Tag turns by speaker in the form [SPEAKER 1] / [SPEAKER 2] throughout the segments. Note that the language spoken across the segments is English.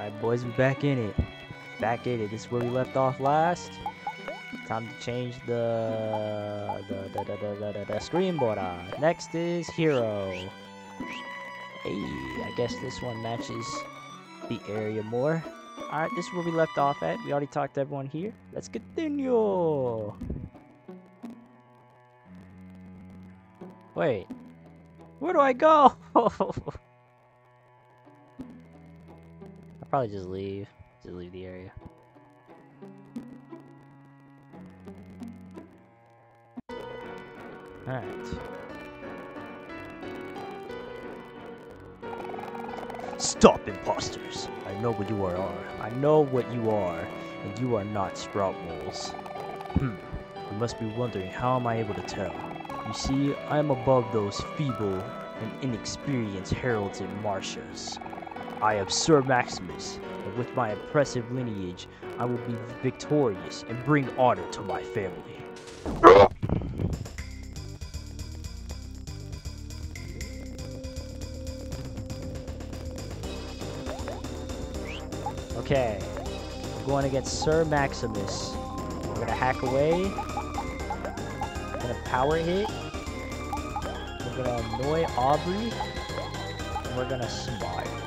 [SPEAKER 1] Alright, boys, we back in it. Back in it. This is where we left off last. Time to change the the the the the, the, the, screen border. Next is hero. Hey, I guess this one matches the area more. Alright, this is where we left off at. We already talked to everyone here. Let's continue. Wait. Where do I go? probably just leave. Just leave the area. Alright. Stop, imposters! I know what you are. I know what you are, and you are not sprout moles. Hmm. You must be wondering how am I able to tell? You see, I am above those feeble and inexperienced heralds and marshals. I am Sir Maximus, and with my impressive lineage, I will be victorious and bring honor to my family. Okay, we're going against Sir Maximus. We're gonna hack away. Gonna power hit. We're gonna annoy Aubrey. And we're gonna smite.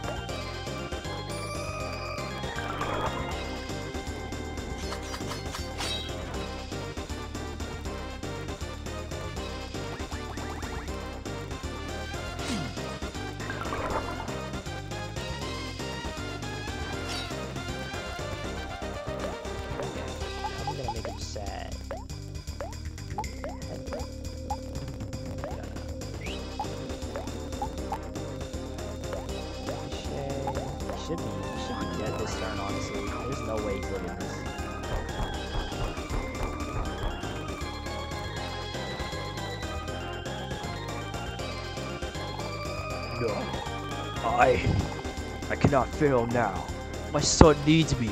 [SPEAKER 1] Fail now. My son needs me.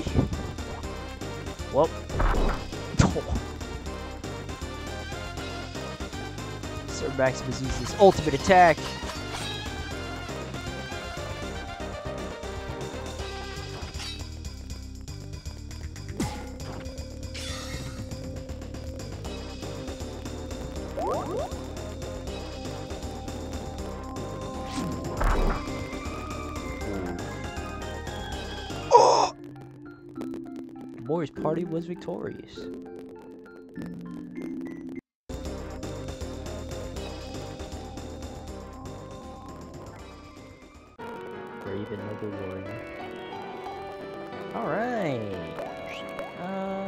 [SPEAKER 1] Well. Sir Maximus uses his ultimate attack. Was victorious. Brave and noble warrior. Alright. Um,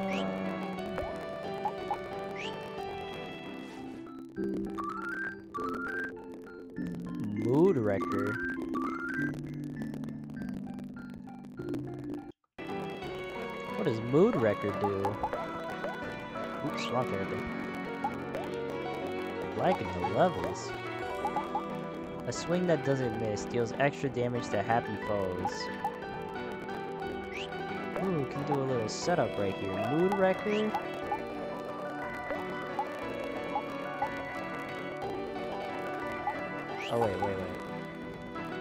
[SPEAKER 1] Wrecker do? Oops, wrong character. Liking the levels. A swing that doesn't miss deals extra damage to happy foes. Ooh, can do a little setup right here. Mood Wrecker. Oh wait, wait, wait.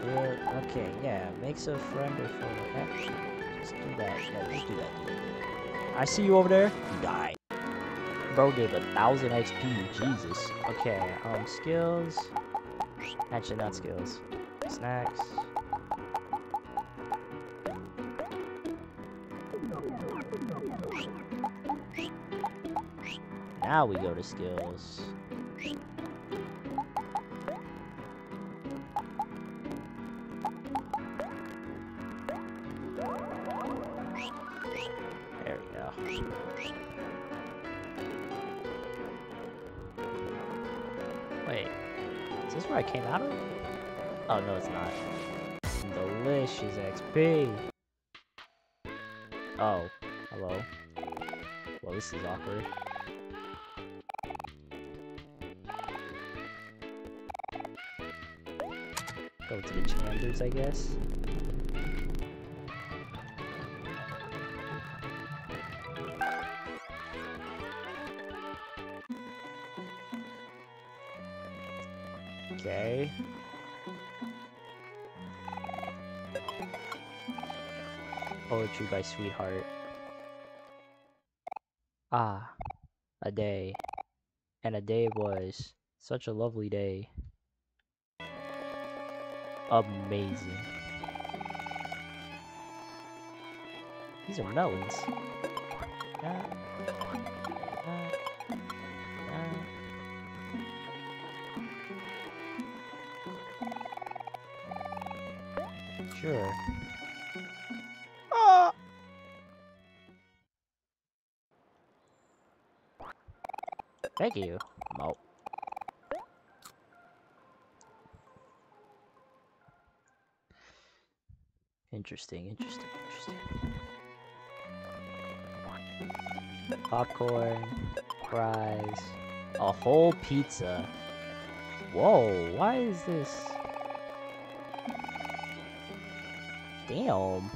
[SPEAKER 1] Yeah, okay, yeah. Makes a friend or foe happy. Just do that. Yeah, just do that. I see you over there. You died. Bro gave a thousand XP. Jesus. Okay. Um, skills. Actually, not skills. Snacks. Now we go to skills. XP. Oh, hello. Well, this is awkward. Go to the chambers, I guess. By Sweetheart. Ah, a day. And a day was. Such a lovely day. Amazing. These are melons. Thank you. Mo. Interesting, interesting, interesting. Popcorn, fries, a whole pizza. Whoa, why is this? Damn.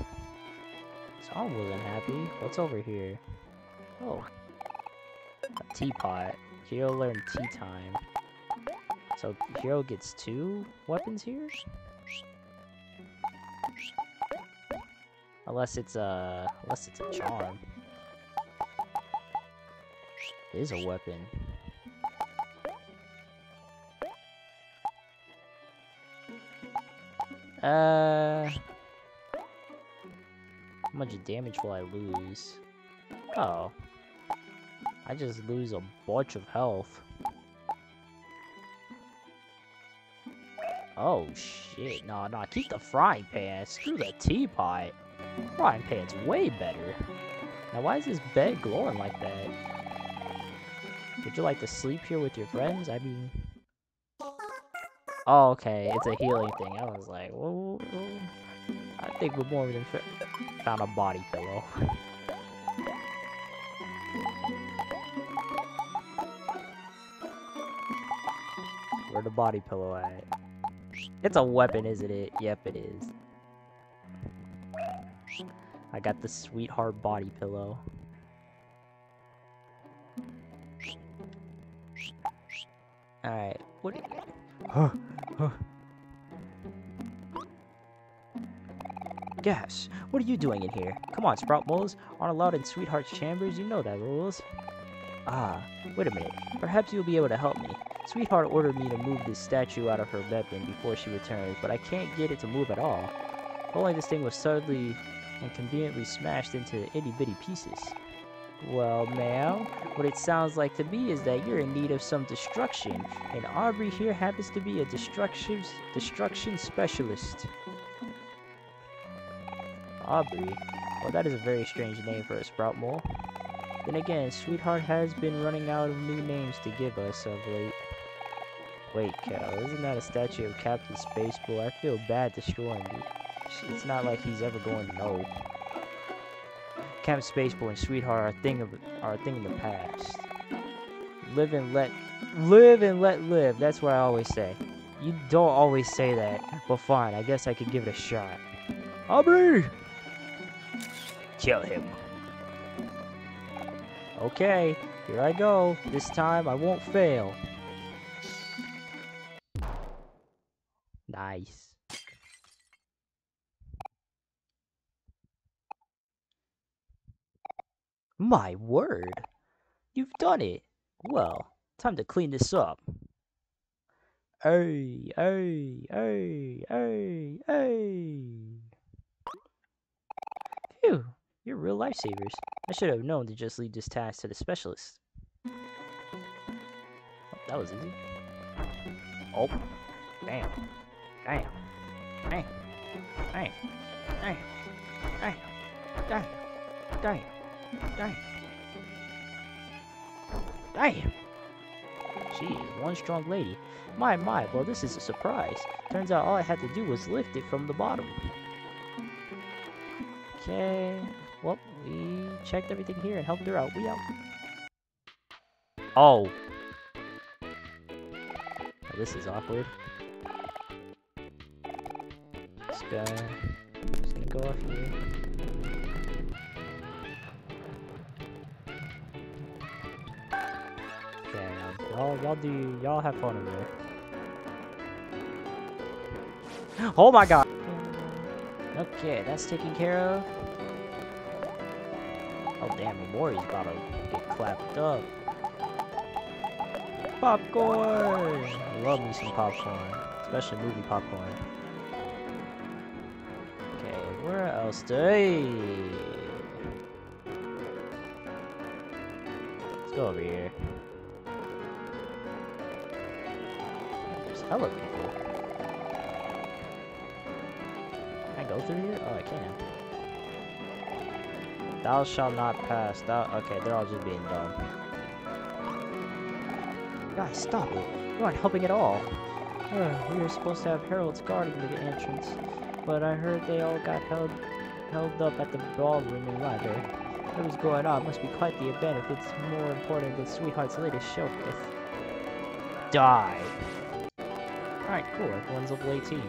[SPEAKER 1] Someone wasn't happy. What's over here? Oh. A teapot. Hero learned tea time. So Hero gets two weapons here? Unless it's a unless it's a charm. It is a weapon. Uh how much damage will I lose? Oh. I just lose a bunch of health. Oh shit, no, no, keep the frying pan, screw the teapot. Frying pan's way better. Now why is this bed glowing like that? Would you like to sleep here with your friends? I mean... Oh, okay, it's a healing thing. I was like, whoa, whoa. I think we're more than found a body pillow. body pillow at? It's a weapon, isn't it? Yep, it is. I got the sweetheart body pillow. Alright, what. Huh, huh. What are you doing in here? Come on, Sprout Moles. Aren't allowed in Sweetheart's chambers. You know that rules. Ah, wait a minute. Perhaps you'll be able to help me. Sweetheart ordered me to move this statue out of her bedroom before she returns, but I can't get it to move at all. Only this thing was suddenly and conveniently smashed into itty-bitty pieces. Well, ma'am, what it sounds like to me is that you're in need of some destruction, and Aubrey here happens to be a destruction, destruction specialist. Aubrey. Well, that is a very strange name for a sprout mole. Then again, Sweetheart has been running out of new names to give us of late. Wait, Kel, isn't that a statue of Captain Spaceboy? I feel bad destroying it. It's not like he's ever going to know. Captain Spaceboy and Sweetheart are a thing of are a thing in the past. Live and let live and let live. That's what I always say. You don't always say that, but fine. I guess I could give it a shot. Aubrey! Kill him. Okay, here I go. This time I won't fail. My word! You've done it! Well, time to clean this up. Hey, hey, hey, hey, hey! Phew, you're real lifesavers. I should have known to just leave this task to the specialist. Oh, that was easy. Oh. Damn. Damn. Damn. Damn. Damn. Damn. Damn. Damn. Damn. Damn. She is one strong lady. My, my, well this is a surprise. Turns out all I had to do was lift it from the bottom. Okay. Well, we checked everything here and helped her out. We out. Oh. oh this is awkward. Just gonna, just gonna go off here. Y'all, y'all do, y'all have fun over there. Oh my god! Okay, that's taken care of. Oh damn, Mori's about to get clapped up. Popcorn! I love me some popcorn. Especially movie popcorn. Hey! Let's go over here. There's hella people. Can I go through here? Oh, I can. Thou shalt not pass. Thou okay, they're all just being dumb. Guys, stop it. You aren't helping at all. Uh, we were supposed to have heralds guarding the entrance, but I heard they all got held held up at the ballroom in library. What was going on? Must be quite the event if it's more important than Sweetheart's latest showcase. Die. Alright, cool. Everyone's level 18.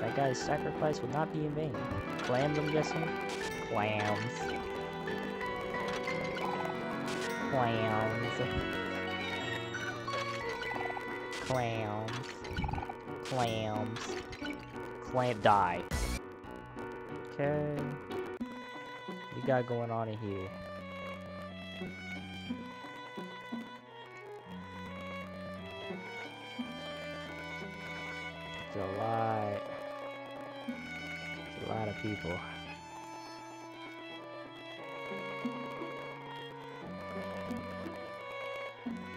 [SPEAKER 1] That guy's sacrifice will not be in vain. Clams, I'm guessing? Clams. Clams. Clams. Clams. Clam die. Okay. We got going on in here. It's a lot. It's a lot of people.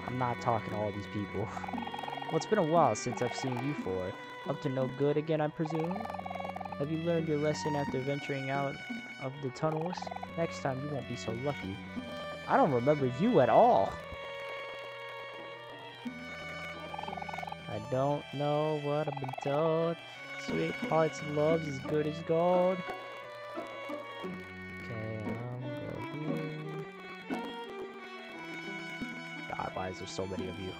[SPEAKER 1] I'm not talking to all these people. Well, it's been a while since I've seen you four. Up to no good again, I presume? Have you learned your lesson after venturing out of the tunnels? Next time, you won't be so lucky. I don't remember you at all. I don't know what I've been told. Sweetheart's love's as good as gold. Okay, um, go here. God, why is there so many of you?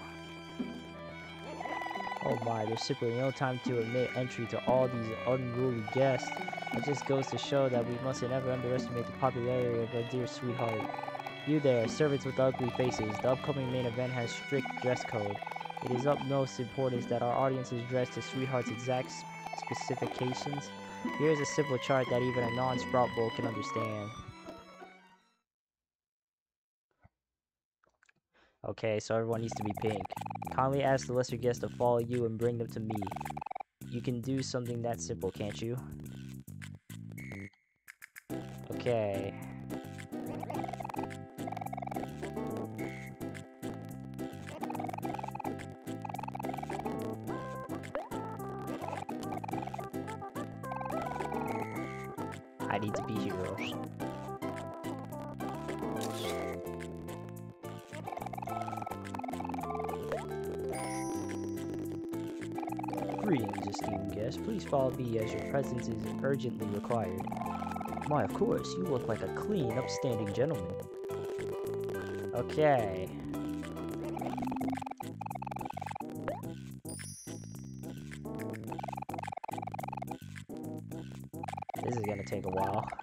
[SPEAKER 1] Oh my, there's simply no time to admit entry to all these unruly guests. It just goes to show that we must never underestimate the popularity of our dear sweetheart. You there, servants with ugly faces, the upcoming main event has strict dress code. It is of most importance that our audience is dressed to sweetheart's exact specifications. Here's a simple chart that even a non-sprout bowl can understand. Okay, so everyone needs to be pink. Kindly ask the lesser guests to follow you and bring them to me. You can do something that simple, can't you? Okay. Follow me as your presence is urgently required. Why, of course, you look like a clean, upstanding gentleman. Okay. This is gonna take a while.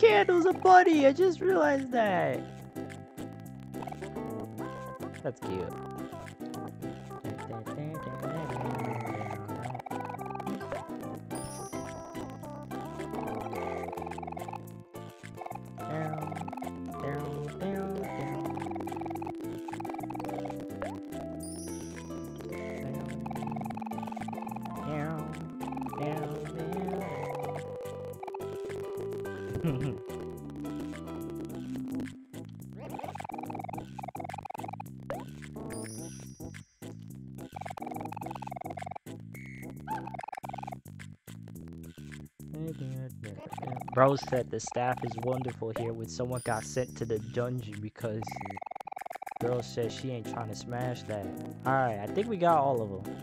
[SPEAKER 1] Candle's a bunny! I just realized that! That's cute. Bro said the staff is wonderful here when someone got sent to the dungeon because girl says she ain't trying to smash that. Alright, I think we got all of them.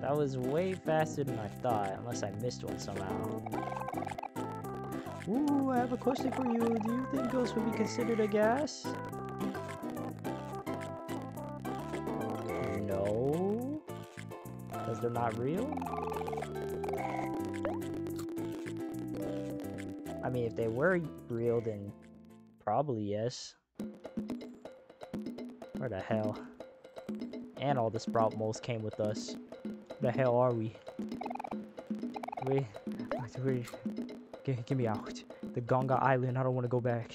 [SPEAKER 1] That was way faster than I thought, unless I missed one somehow. Ooh, I have a question for you. Do you think ghosts would be considered a gas? No. Because they're not real? I mean, if they were real, then probably yes. Where the hell? And all the sprout moles came with us. The hell are we? Wait, wait, get, get me out. The Gonga Island, I don't want to go back.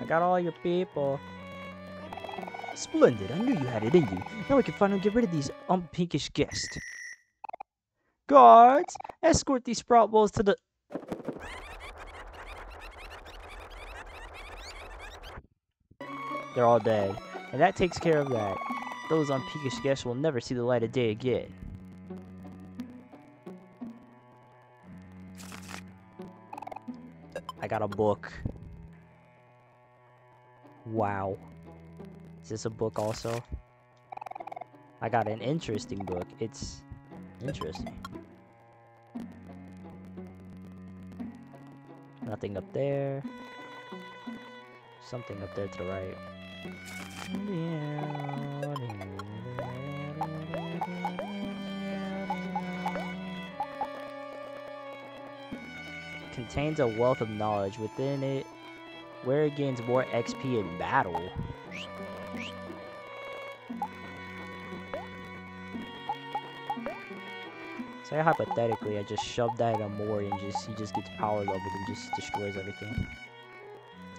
[SPEAKER 1] I got all your people. Splendid, I knew you had it in you. Now we can finally get rid of these unpinkish guests. Guards, escort these sprout balls to the... They're all dead. And that takes care of that. Those unpinkish guests will never see the light of day again. I got a book. Wow. Is this a book also? I got an interesting book. It's interesting. Nothing up there. Something up there to the right. Contains a wealth of knowledge within it, where it gains more XP in battle. Say hypothetically, I just shoved that in Mori and just he just gets power leveled and just destroys everything.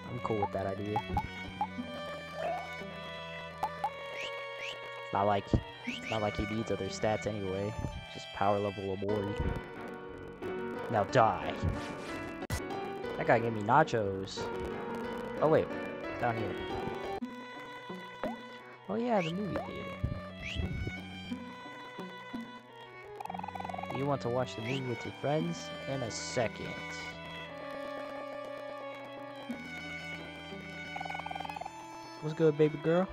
[SPEAKER 1] I'm cool with that idea. Not like, not like he needs other stats anyway. Just power level Omori. Now die. That guy gave me nachos. Oh wait, down here. Oh yeah, the movie theater. You want to watch the movie with your friends? In a second. What's good, baby girl?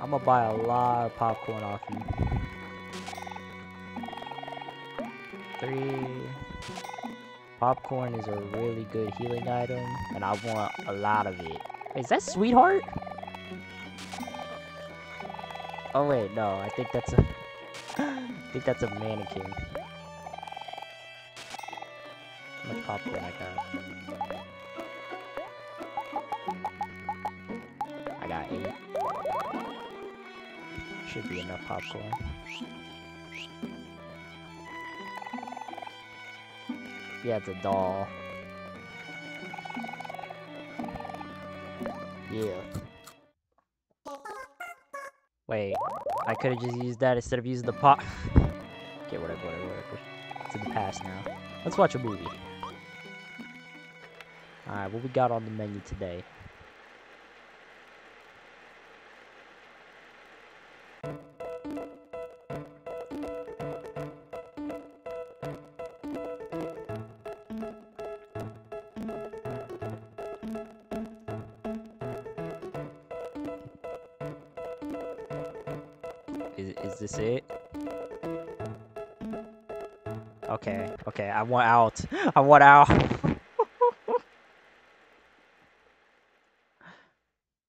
[SPEAKER 1] I'm gonna buy a lot of popcorn off you. Three. Popcorn is a really good healing item, and I want a lot of it. Is that Sweetheart? Oh wait, no, I think that's a... I think that's a mannequin. How much popcorn I got? I got eight. Should be enough popcorn. Yeah, it's a doll. Yeah. Wait, I could have just used that instead of using the pot. okay, whatever, whatever, whatever. It's in the past now. Let's watch a movie. Alright, what we got on the menu today? I want out. I want out.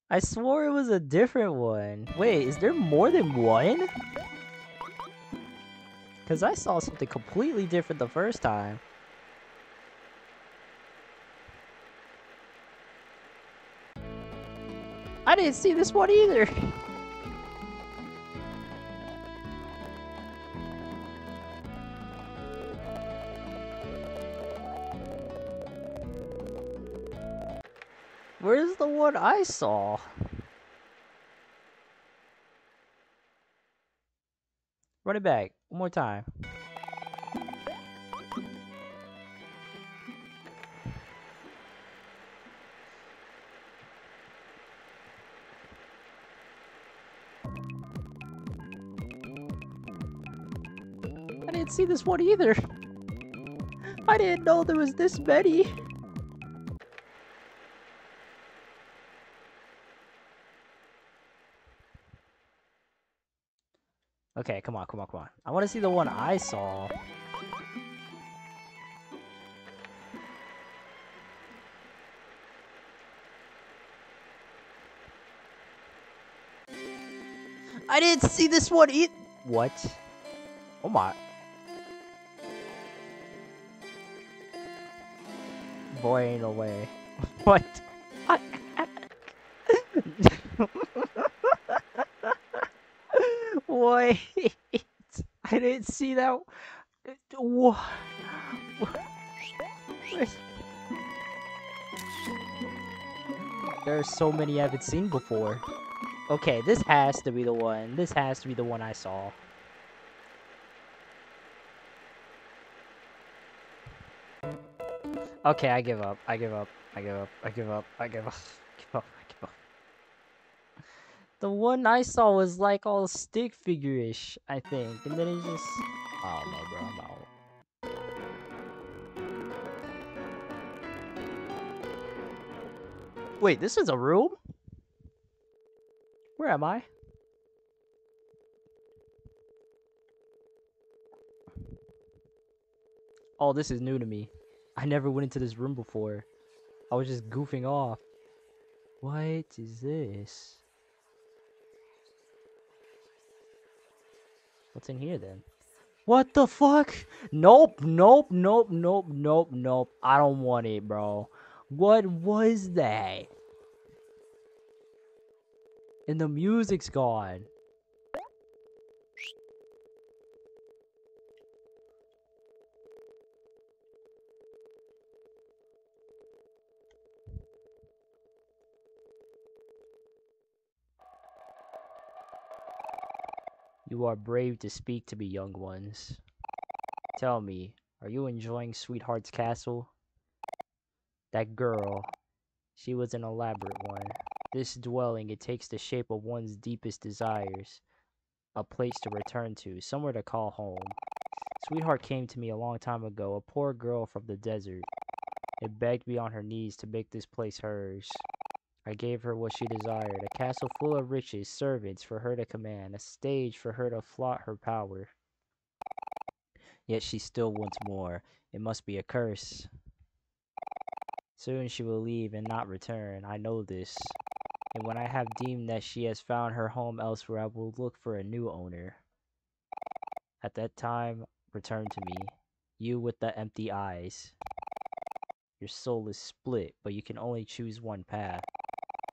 [SPEAKER 1] I swore it was a different one. Wait, is there more than one? Because I saw something completely different the first time. I didn't see this one either. One I saw? Run it back. One more time. I didn't see this one either. I didn't know there was this many. Okay, come on, come on, come on. I want to see the one I saw. I didn't see this one eat. What? Oh my. Boy, ain't no way. What? See that. What? There are so many I haven't seen before. Okay, this has to be the one. This has to be the one I saw. Okay, I give up. I give up. I give up. I give up. I give up. give up. I give up. The one I saw was like all stick figure-ish, I think. And then it just... Don't know, bro. I'm out. Wait, this is a room? Where am I? Oh, this is new to me. I never went into this room before. I was just goofing off. What is this? What's in here then? What the fuck? Nope, nope, nope, nope, nope, nope. I don't want it, bro. What was that? And the music's gone. You are brave to speak to me, young ones. Tell me, are you enjoying Sweetheart's Castle? That girl, she was an elaborate one. This dwelling, it takes the shape of one's deepest desires. A place to return to, somewhere to call home. Sweetheart came to me a long time ago, a poor girl from the desert. It begged me on her knees to make this place hers. I gave her what she desired, a castle full of riches, servants for her to command, a stage for her to flaunt her power. Yet she still wants more. It must be a curse. Soon she will leave and not return, I know this. And when I have deemed that she has found her home elsewhere, I will look for a new owner. At that time, return to me, you with the empty eyes. Your soul is split, but you can only choose one path.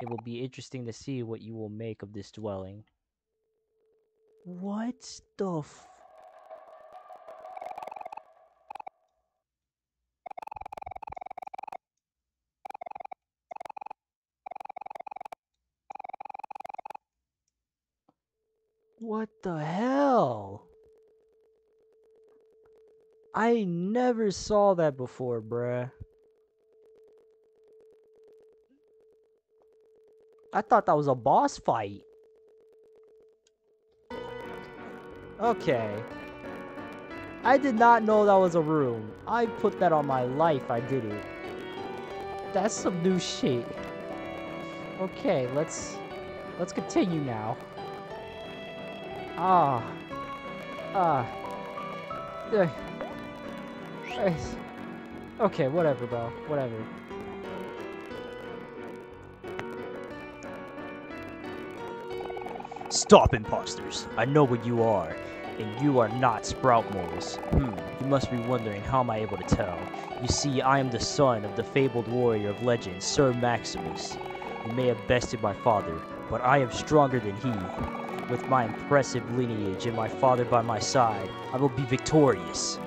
[SPEAKER 1] It will be interesting to see what you will make of this dwelling. What the What the hell? I never saw that before, bruh. I thought that was a boss fight. Okay. I did not know that was a room. I put that on my life, I didn't. That's some new shit. Okay, let's let's continue now. Ah. Ah. Uh, okay, whatever, bro. Whatever. Stop, imposters! I know what you are, and you are not Sprout Moles. Hmm, you must be wondering how am I able to tell. You see, I am the son of the fabled warrior of legend, Sir Maximus. You may have bested my father, but I am stronger than he. With my impressive lineage and my father by my side, I will be victorious.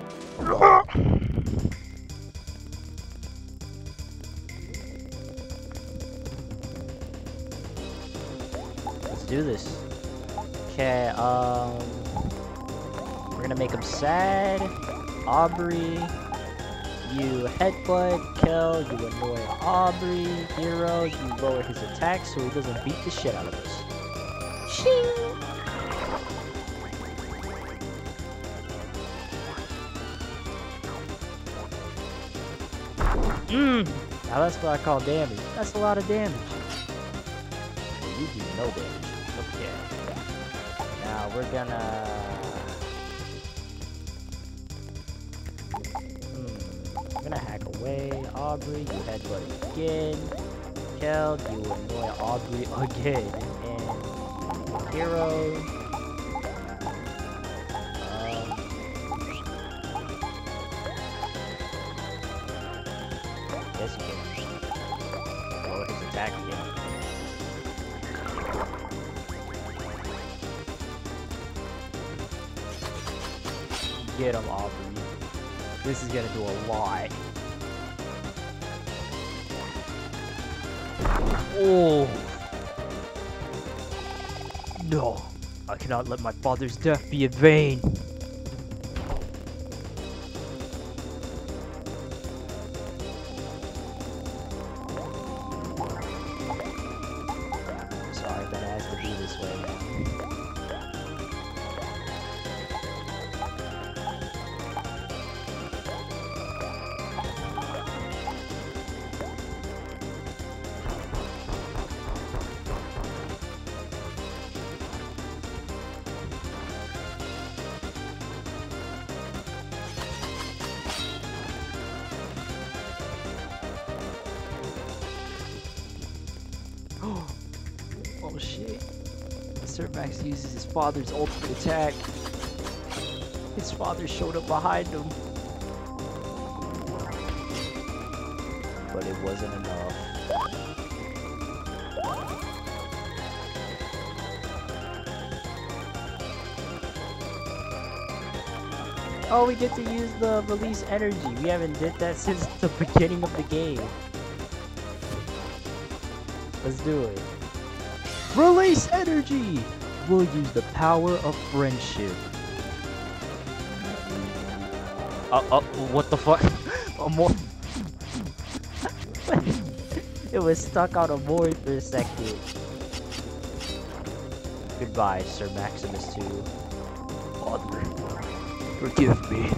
[SPEAKER 1] Let's do this. Okay, um... We're gonna make him sad. Aubrey, you headbutt, kill, you annoy Aubrey, Hero, you lower his attack so he doesn't beat the shit out of us. Shing! Mmm! Now that's what I call damage. That's a lot of damage. You do no damage. We're gonna... Hmm. I'm gonna hack away Aubrey. You headbutt again. Kel, you annoy Aubrey again. And Hero. Is gonna do a lot. Oh! No! I cannot let my father's death be in vain! Sir Max uses his father's ultimate attack. His father showed up behind him. But it wasn't enough. Oh, we get to use the release energy. We haven't did that since the beginning of the game. Let's do it. Release energy! We'll use the power of friendship. Uh, uh, what the fuck? a more. it was stuck on a board for a second. Goodbye, Sir Maximus 2. Father, forgive me.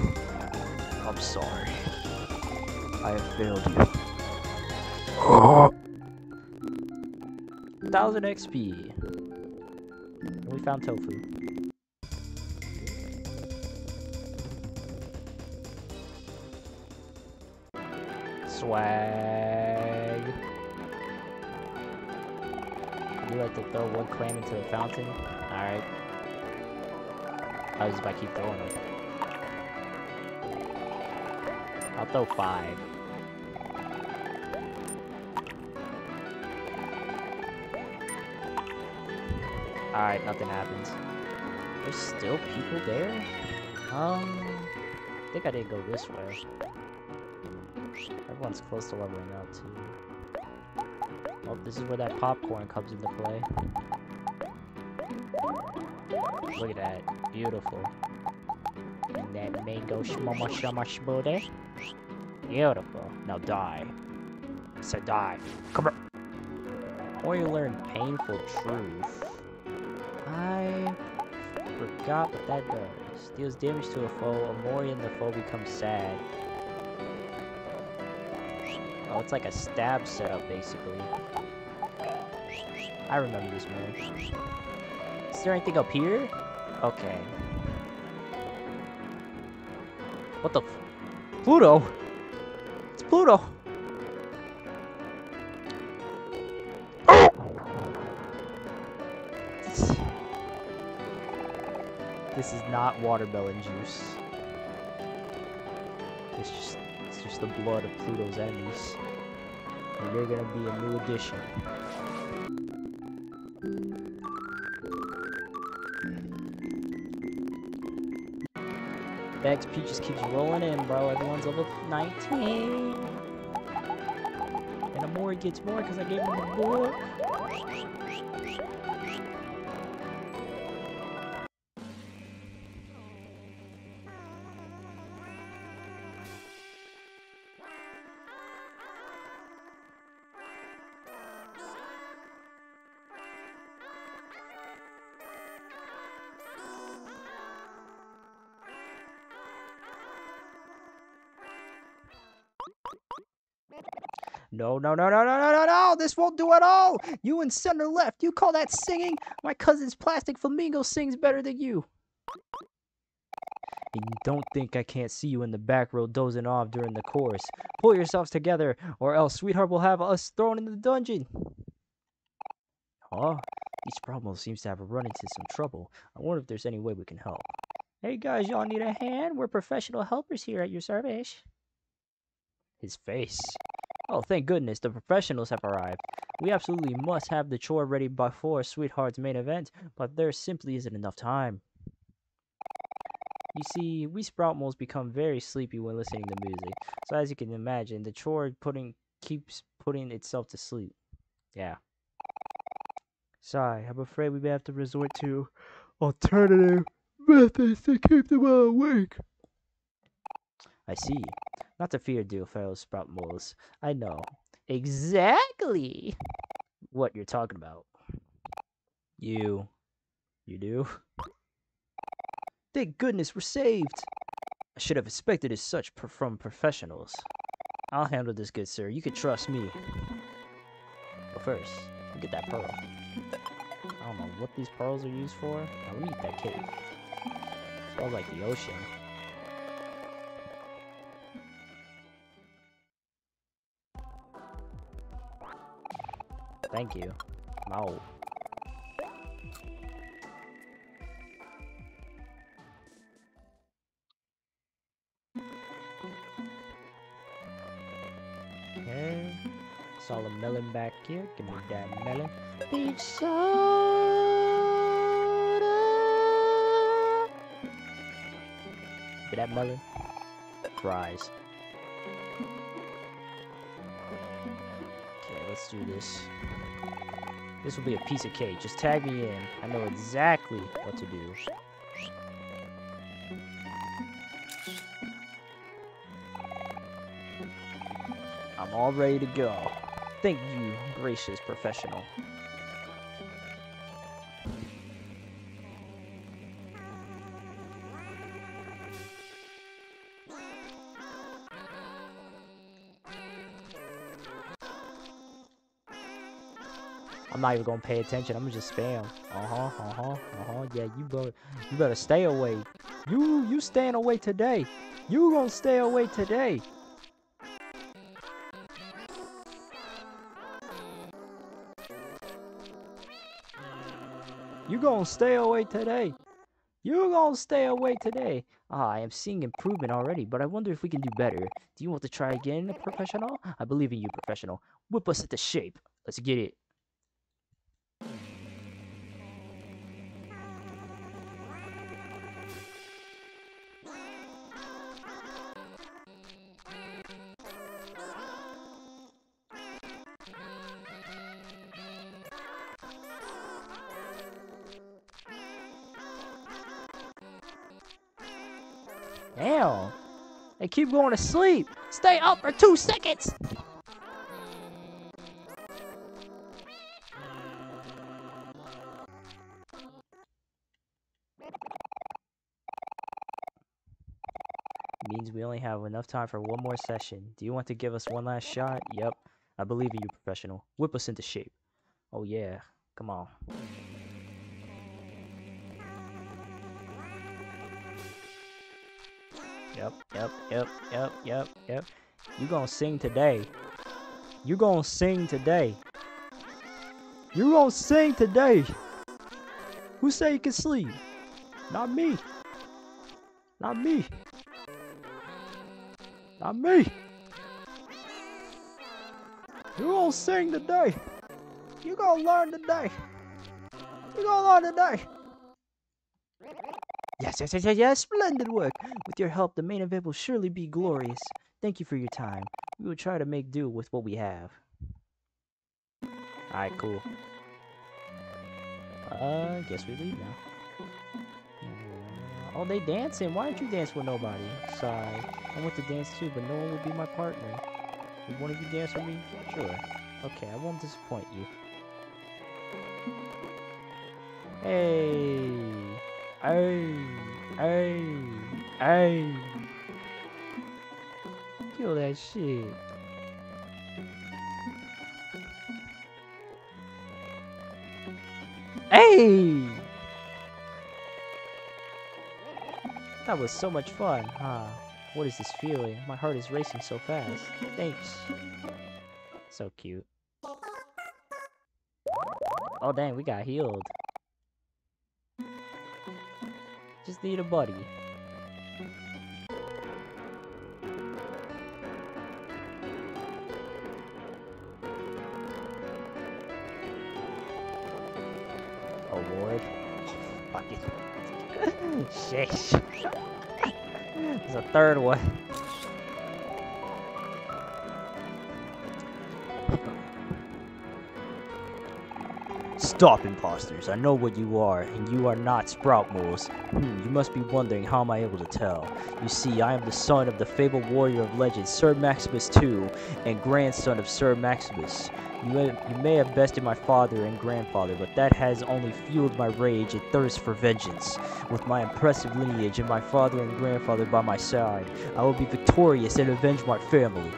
[SPEAKER 1] I'm sorry. I have failed you. 1000 XP. And we found tofu. Swag. You like to throw one clam into the fountain? Alright. I was about to keep throwing them. I'll throw five. Alright, nothing happens. There's still people there? Um, I think I didn't go this way. Everyone's close to leveling up too. Oh, this is where that popcorn comes into play. Look at that. Beautiful. And that mango shmama shama shmode. Beautiful. Now die. I said die. Come here. Or you learn painful truth. I forgot what that does. Deals damage to a foe. Omori and the foe becomes sad. Oh, it's like a stab setup, basically. I remember this move. Is there anything up here? Okay. What the Pluto? It's Pluto! This is not watermelon juice. It's just it's just the blood of Pluto's enemies. And you're gonna be a new addition. The XP just keeps rolling in, bro. Everyone's level 19. And the more he gets more because I gave him a book. No, no, no, no, no, no, no, no! This won't do at all! You in center left, you call that singing? My cousin's plastic flamingo sings better than you. And don't think I can't see you in the back row dozing off during the chorus. Pull yourselves together, or else Sweetheart will have us thrown in the dungeon. Huh? Each problem seems to have run into some trouble. I wonder if there's any way we can help. Hey guys, y'all need a hand? We're professional helpers here at your service. His face. Oh, thank goodness, the professionals have arrived. We absolutely must have the chore ready before Sweetheart's main event, but there simply isn't enough time. You see, we sprout moles become very sleepy when listening to music, so as you can imagine, the chore putting keeps putting itself to sleep. Yeah. Sigh, I'm afraid we may have to resort to alternative methods to keep them all awake. I see. Not to fear, dear fellow sprout moles. I know exactly what you're talking about. You. You do? Thank goodness we're saved! I should have expected as such from professionals. I'll handle this, good sir. You can trust me. But first, get that pearl. I don't know what these pearls are used for. Now, let me eat that cake. It smells like the ocean. Thank you. Wow. Okay. Saw a melon back here. Give me that melon. Beach soda. Get that melon. Fries. Do this. This will be a piece of cake. Just tag me in. I know exactly what to do. I'm all ready to go. Thank you, gracious professional. I'm not even gonna pay attention. I'm gonna just spam. Uh huh. Uh huh. Uh huh. Yeah, you better, you better stay away. You, you staying away today. You gonna stay away today. You gonna stay away today. You gonna stay away today. Ah, I am seeing improvement already, but I wonder if we can do better. Do you want to try again, professional? I believe in you, professional. Whip us into shape. Let's get it. Keep going to sleep. Stay up for two seconds. Means we only have enough time for one more session. Do you want to give us one last shot? Yep. I believe in you, professional. Whip us into shape. Oh yeah. Come on. Yep, yep, yep, yep, yep, yep. You gonna sing today. You gonna sing today. You gonna sing today. Who say you can sleep? Not me. Not me. Not me. You gonna sing today. You gonna learn today. You gonna learn today. Yes, yes, yes, yes, yes, splendid work. With your help, the main event will surely be glorious. Thank you for your time. We will try to make do with what we have. Alright, cool. Uh, guess we leave now. Oh, they dancing. Why aren't you dancing with nobody? Sigh. I want to dance too, but no one will be my partner. Would one of you dance with me? Sure. Okay, I won't disappoint you. Hey. Hey, hey, hey. Kill that shit. Hey! That was so much fun. huh? what is this feeling? My heart is racing so fast. Thanks. So cute. Oh dang, we got healed. Just need a buddy. Oh, Award. Fuck it. Sheesh. There's a third one. Stop, imposters. I know what you are, and you are not Sprout Moles. Hmm, you must be wondering how am I able to tell. You see, I am the son of the fabled warrior of legend, Sir Maximus II, and grandson of Sir Maximus. You may, you may have bested my father and grandfather, but that has only fueled my rage and thirst for vengeance. With my impressive lineage and my father and grandfather by my side, I will be victorious and avenge my family.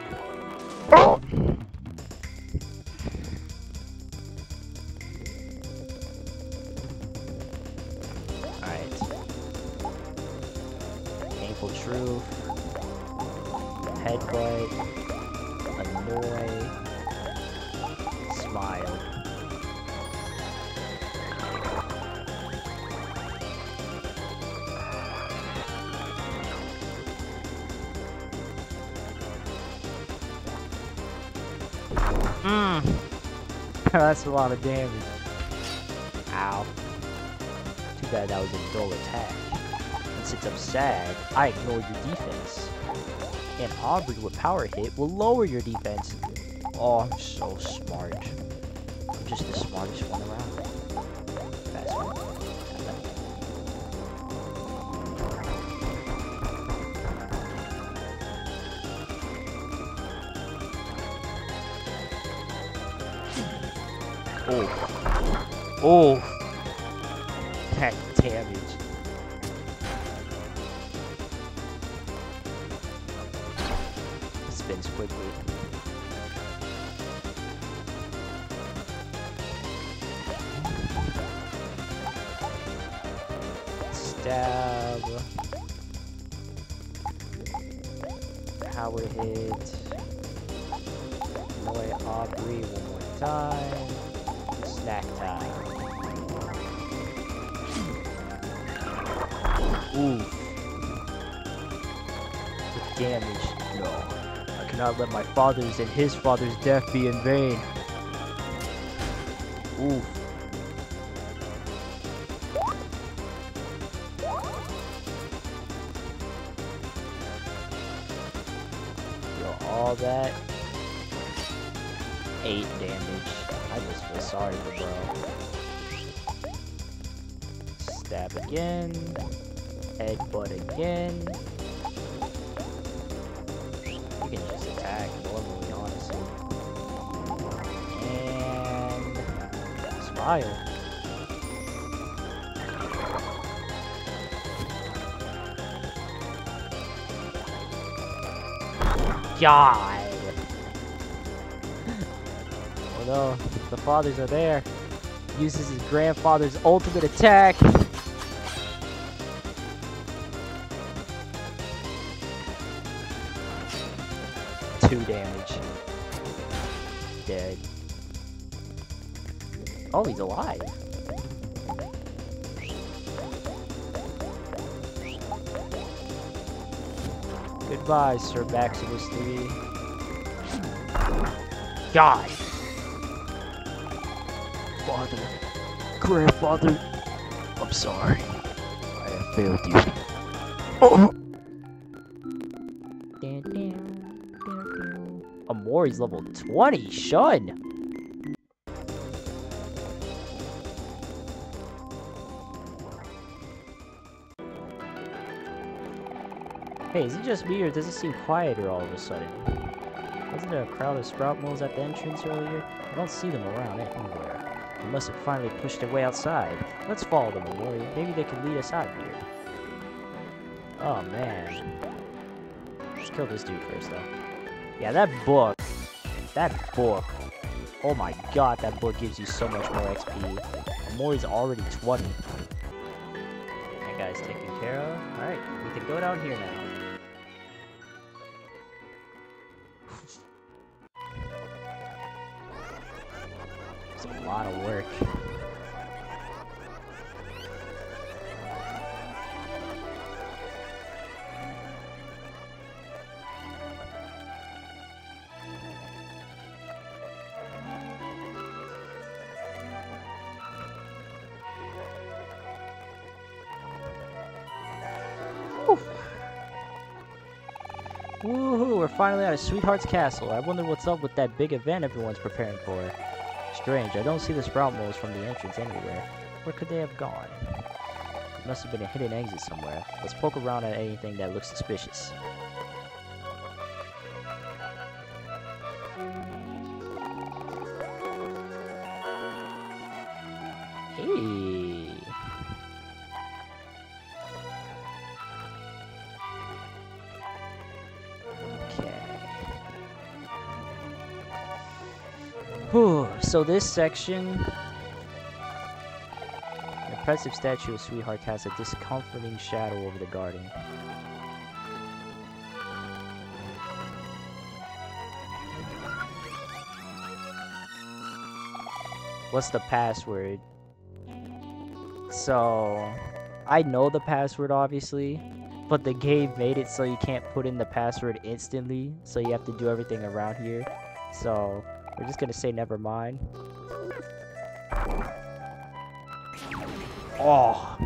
[SPEAKER 1] Lot of damage. Ow. Too bad that was a dull attack. And since I'm sad, I ignored your defense. And Aubrey with power hit will lower your defense. Oh, I'm so smart. I'm just the smartest one around. Oh. Father's and his father's death be in vain. Yo, all that. Eight damage. I just feel sorry for bro. Stab again. Headbutt again. Smile. God. Oh no, the fathers are there. Uses his grandfather's ultimate attack. Goodbye, Sir Maximus 3. God! Father, grandfather, I'm sorry. I have failed you. Oh! Omori's level 20, Shun! Hey, is it just me or does it seem quieter all of a sudden? Wasn't there a crowd of sprout moles at the entrance earlier? I don't see them around anywhere. They must have finally pushed their way outside. Let's follow them, Omori. Maybe they can lead us out of here. Oh man. Let's kill this dude first though. Yeah, that book. That book Oh my god, that book gives you so much more XP. Mori's already 20. That guy's taken care of. Alright, we can go down here now. Lot of work. Woohoo, we're finally of Sweetheart's Castle. I wonder what's up with that big event everyone's preparing for. Strange, I don't see the Sprout Moles from the entrance anywhere. Where could they have gone? It must have been a hidden exit somewhere. Let's poke around at anything that looks suspicious. So this section... The impressive statue of Sweetheart casts a discomforting shadow over the garden. What's the password? So, I know the password obviously, but the game made it so you can't put in the password instantly, so you have to do everything around here. So, we're just gonna say never mind. Oh.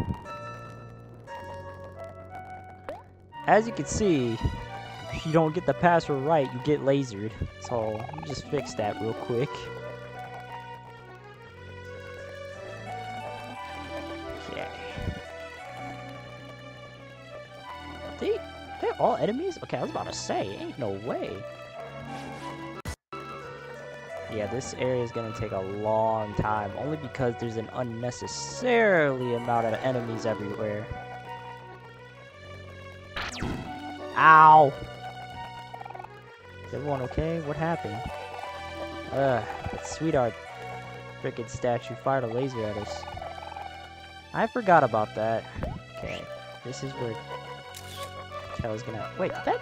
[SPEAKER 1] As you can see, if you don't get the password right, you get lasered. So, just fix that real quick. Okay. They, they're all enemies? Okay, I was about to say, ain't no way. Yeah, this area is gonna take a long time, only because there's an unnecessarily amount of enemies everywhere. Ow! Is everyone okay? What happened? Ugh, that sweetheart freaking statue fired a laser at us. I forgot about that. Okay, this is where Kelly's gonna. Wait, that.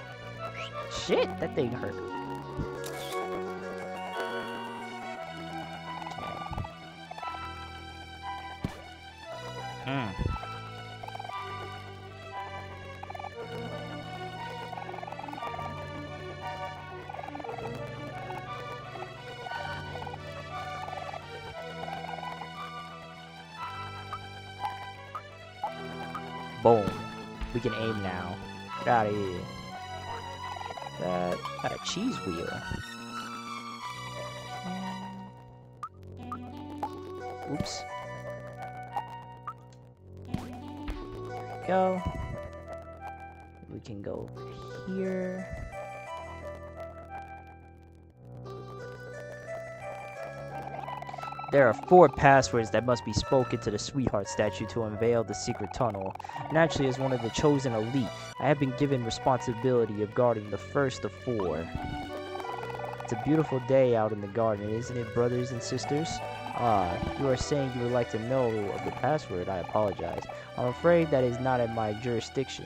[SPEAKER 1] Shit, that thing hurt. Four passwords that must be spoken to the sweetheart statue to unveil the secret tunnel. Naturally, as one of the chosen elite, I have been given responsibility of guarding the first of four. It's a beautiful day out in the garden, isn't it, brothers and sisters? Ah, you are saying you would like to know of the password. I apologize. I'm afraid that is not in my jurisdiction.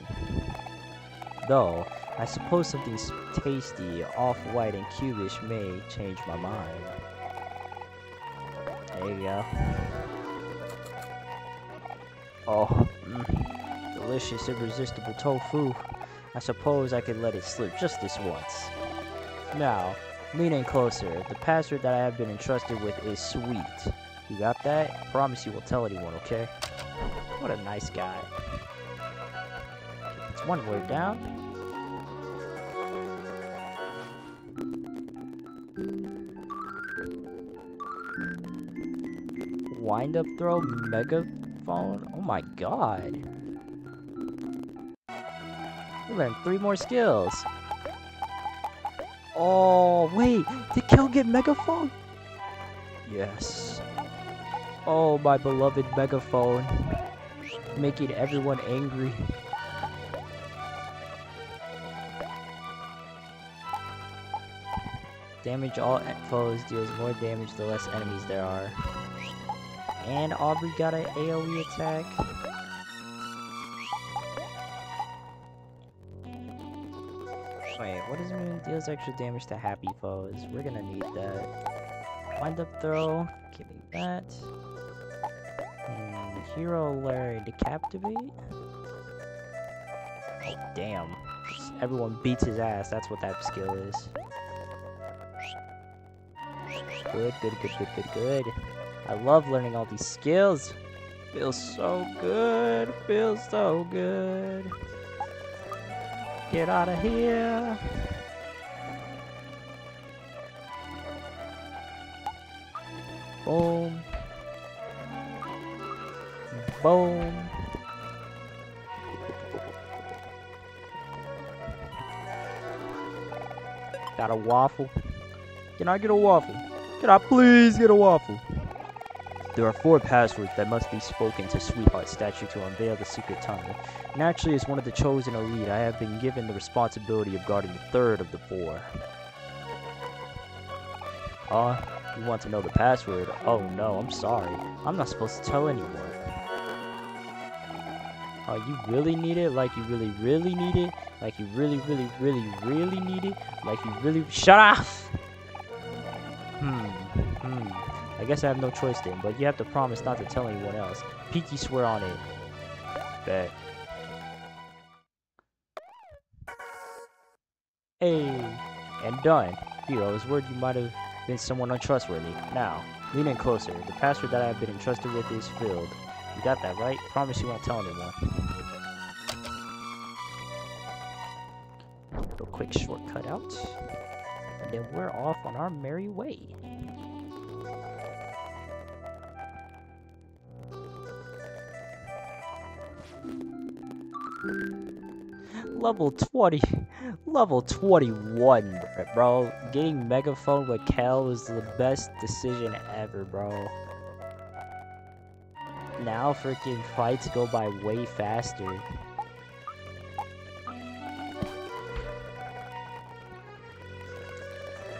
[SPEAKER 1] Though, I suppose something tasty, off-white, and cubish may change my mind. There you go. Oh, mm, delicious, irresistible tofu. I suppose I could let it slip just this once. Now, lean in closer. The password that I have been entrusted with is sweet. You got that? I promise you won't tell anyone, okay? What a nice guy. It's one word down. Wind up throw megaphone? Oh my god. We learned three more skills. Oh, wait. Did Kel get megaphone? Yes. Oh, my beloved megaphone. Making everyone angry. Damage all foes deals more damage the less enemies there are. And Aubrey got an AoE attack. Wait, what does it mean? Deals extra damage to happy foes. We're gonna need that. Wind up throw. Me that. And hero Larry to captivate. Damn. Everyone beats his ass. That's what that skill is. Good, good, good, good, good, good. I love learning all these skills. Feels so good. Feels so good. Get out of here. Boom. Boom. Got a waffle. Can I get a waffle? Can I please get a waffle? There are four passwords that must be spoken to Sweetheart Statue to unveil the secret tunnel. Naturally, as one of the chosen elite, I have been given the responsibility of guarding the third of the four. Uh, you want to know the password? Oh no, I'm sorry. I'm not supposed to tell anyone. Oh, you really need it? Like you really, really need it? Like you really, really, really, really need it? Like you really- SHUT UP! I guess I have no choice then, but you have to promise not to tell anyone else. Pinky swear on it. Bet. Hey, and done. Hero, I was worried you might have been someone untrustworthy. Now, lean in closer. The password that I have been entrusted with is filled. You got that right? Promise you won't tell anyone. Real quick shortcut out. And then we're off on our merry way. Level 20. Level 21, bro. Getting Megaphone with Kel was the best decision ever, bro. Now freaking fights go by way faster.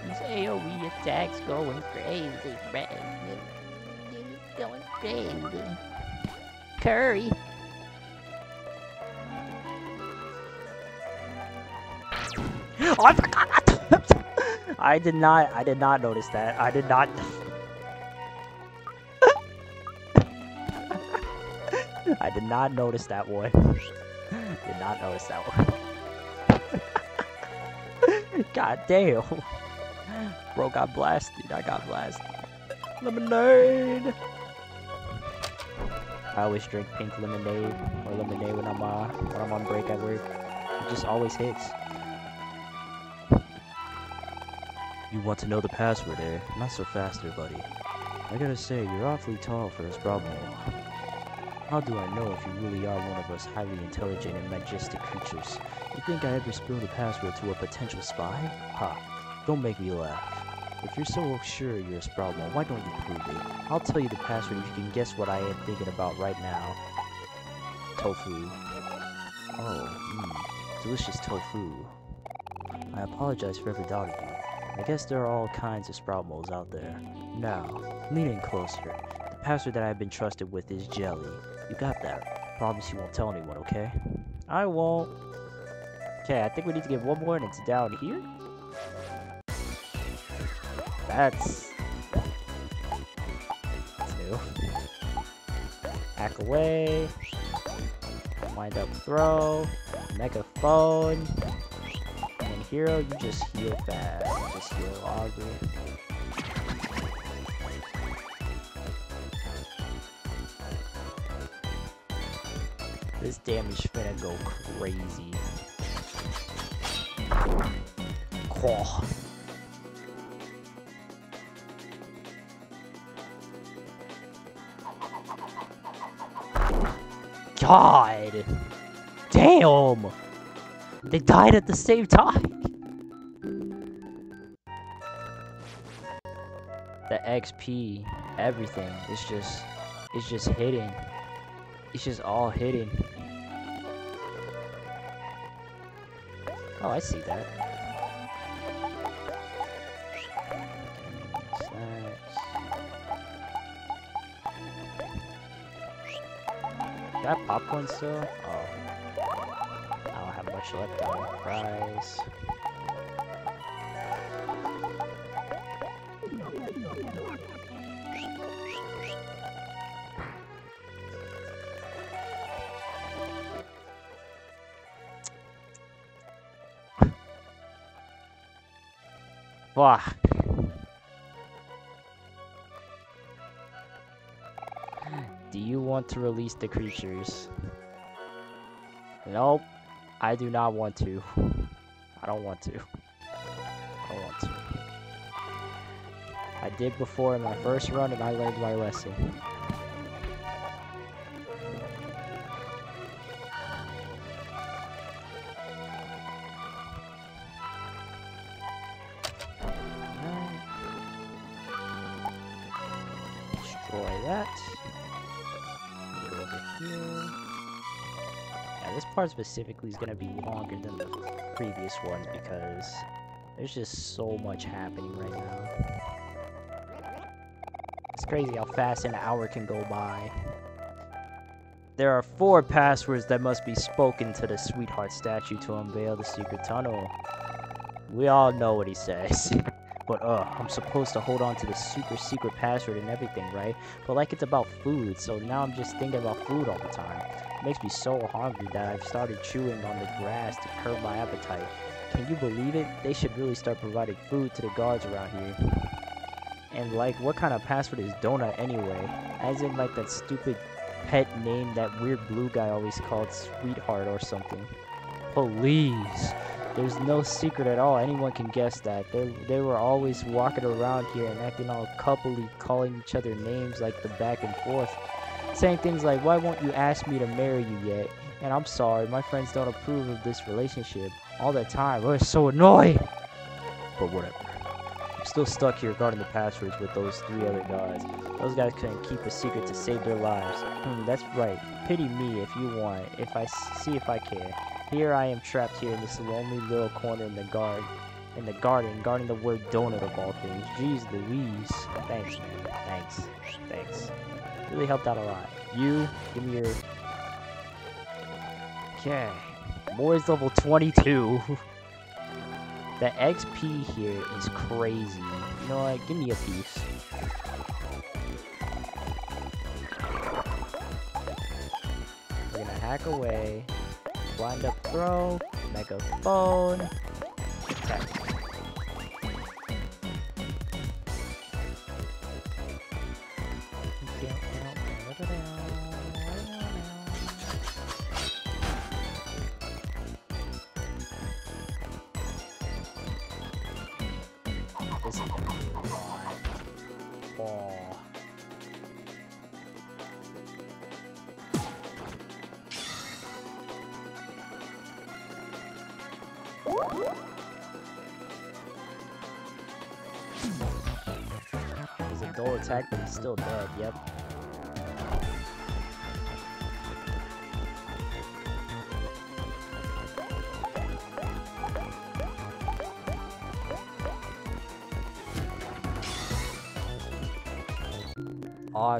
[SPEAKER 1] These AoE attacks going crazy, man. Going crazy. Curry. Oh, I forgot. I did not. I did not notice that. I did not. I did not notice that one. did not notice that one. God damn. Bro got blasted. I got blasted. Lemonade. I always drink pink lemonade or lemonade when I'm uh, when I'm on break at work. It just always hits. You want to know the password, eh? Not so fast there, buddy. I gotta say, you're awfully tall for a Sprobble. How do I know if you really are one of us highly intelligent and majestic creatures? You think I ever spilled the password to a potential spy? Ha! Don't make me laugh. If you're so sure you're a Sprobble, why don't you prove it? I'll tell you the password if you can guess what I am thinking about right now. Tofu. Oh, mmm. Delicious tofu. I apologize for ever doubting you. I guess there are all kinds of sprout moles out there. Now, lean in closer. The password that I've been trusted with is Jelly. You got that? Promise you won't tell anyone, okay? I won't. Okay, I think we need to get one more and it's down here. That's... Two. Hack away. Wind up throw. Megaphone. Hero, you just heal fast. Just heal Aubrey. This damage finna go crazy. Quah. God! Damn! They died at the same time! XP, everything. It's just, it's just hidden. It's just all hidden. Oh, I see that. That popcorn still? Oh. I don't have much left on fries. Fuck. Do you want to release the creatures? Nope. I do not want to. I don't want to. I don't want to. I did before in my first run and I learned my lesson. Specifically is gonna be longer than the previous ones because there's just so much happening right now. It's crazy how fast an hour can go by. There are four passwords that must be spoken to the sweetheart statue to unveil the secret tunnel. We all know what he says. But uh, I'm supposed to hold on to the super secret password and everything, right? But like it's about food, so now I'm just thinking about food all the time. Makes me so hungry that I've started chewing on the grass to curb my appetite. Can you believe it? They should really start providing food to the guards around here. And like, what kind of password is donut anyway? As in like that stupid pet name that weird blue guy always called sweetheart or something. Please. There's no secret at all. Anyone can guess that. They they were always walking around here and acting all coupley, calling each other names like the back and forth. Saying things like, why won't you ask me to marry you yet? And I'm sorry, my friends don't approve of this relationship. All the time. Oh, it's so annoying. But whatever. I'm still stuck here guarding the passwords with those three other guys. Those guys couldn't keep a secret to save their lives. Hmm, that's right. Pity me if you want. If I see if I care. Here I am trapped here in this lonely little corner in the garden, in the garden, guarding the word donut of all things. Jeez Louise. Thanks, man. Thanks. Thanks. Really helped out a lot. You, give me your... Okay. Moy's level 22. the XP here is crazy. You know what? Give me a piece. We're gonna hack away. Wind up throw, megaphone, attack.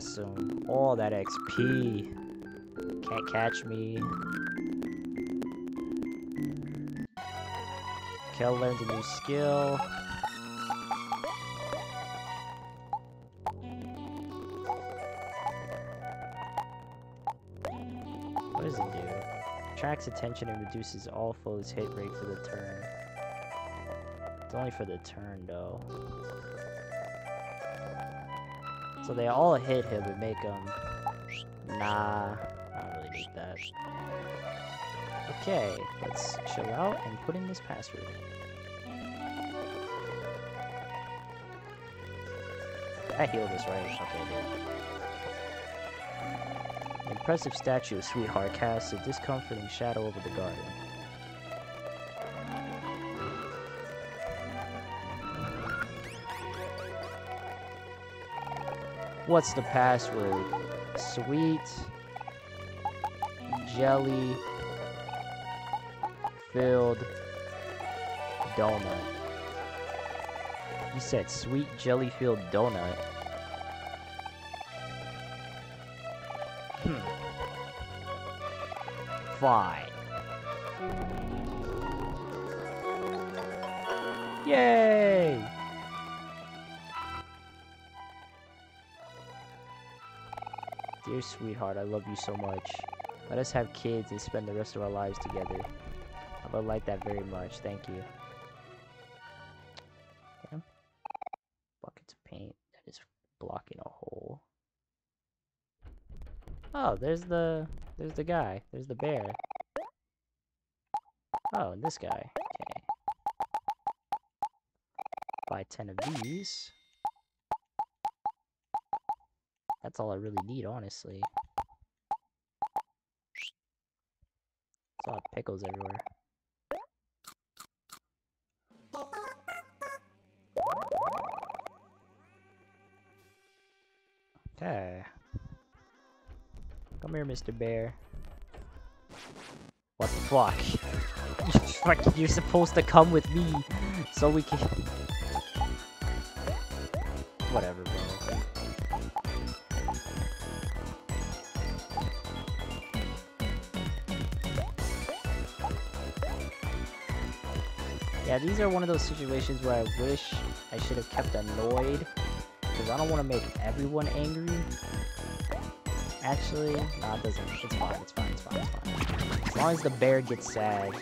[SPEAKER 1] Awesome. All that XP. Can't catch me. Kel learns a new skill. What does it do? Attracts attention and reduces all foes' hit rate for the turn. It's only for the turn, though. So they all hit him and make him... Nah, I don't really need that. Okay, let's chill out and put in this password. I healed this, right? Okay, good. Impressive statue of Sweetheart casts a discomforting shadow over the garden. What's the password? Sweet jelly filled donut. You said sweet jelly filled donut. Hmm. fine. Sweetheart, I love you so much. Let us have kids and spend the rest of our lives together. I would like that very much. Thank you. Buckets of paint that is blocking a hole. Oh, there's the there's the guy. There's the bear. Oh, and this guy. Okay. Buy 10 of these. That's all I really need, honestly. It's a lot of pickles everywhere. Okay. Come here, Mr. Bear. What the fuck? fuck, you're supposed to come with me so we can... Whatever, bro. Yeah, these are one of those situations where I wish I should have kept annoyed. Because I don't want to make everyone angry. Actually, nah, it doesn't. It's fine, it's fine, it's fine, it's fine. As long as the bear gets sad.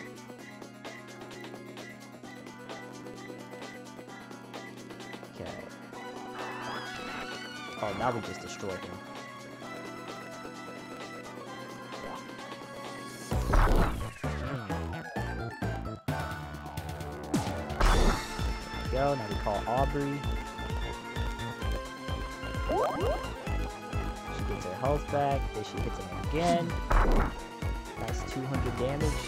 [SPEAKER 1] Okay. Oh, now we just destroyed him. Now we call Aubrey. She gets her health back. Then she hits him again. That's 200 damage.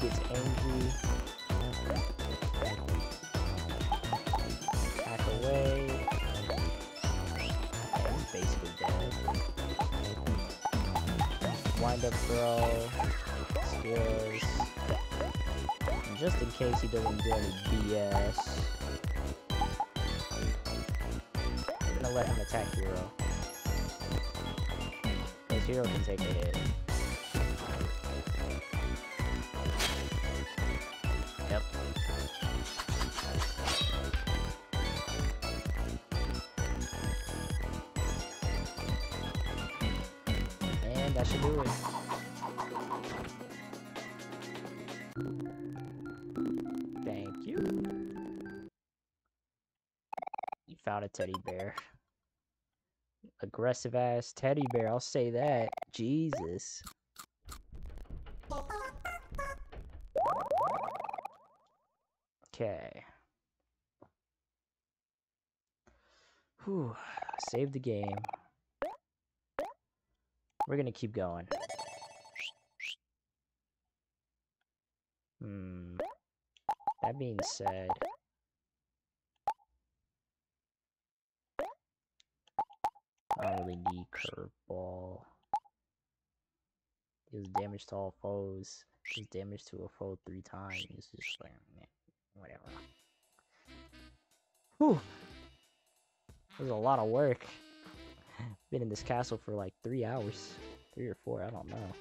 [SPEAKER 1] Gets angry. Attack away. Basically dead. Wind up throw. Skills just in case he doesn't do any BS. I'm gonna let him attack Hero. Hero can take a hit. Aggressive ass teddy bear, I'll say that. Jesus. Okay. Whew. Save the game. We're gonna keep going. Hmm. That being said... I don't really need curveball. Deals damage to all foes. Deals damage to a foe three times. It's just like, whatever. Whew. There's a lot of work. Been in this castle for like three hours. Three or four, I don't know.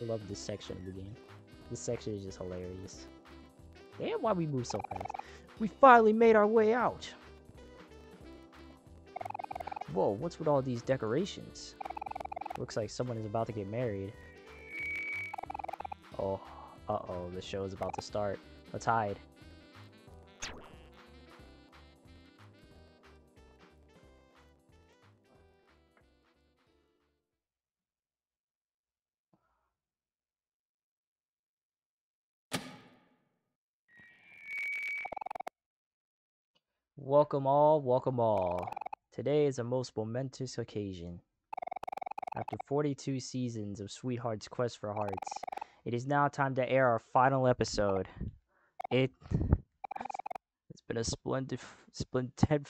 [SPEAKER 1] I love this section of the game. This section is just hilarious. Damn, why we move so fast. We finally made our way out. Whoa, what's with all these decorations? Looks like someone is about to get married. Oh, uh-oh, the show is about to start. Let's hide. Welcome all, welcome all. Today is a most momentous occasion. After 42 seasons of Sweetheart's Quest for Hearts, it is now time to air our final episode. It it's been a splendid splendid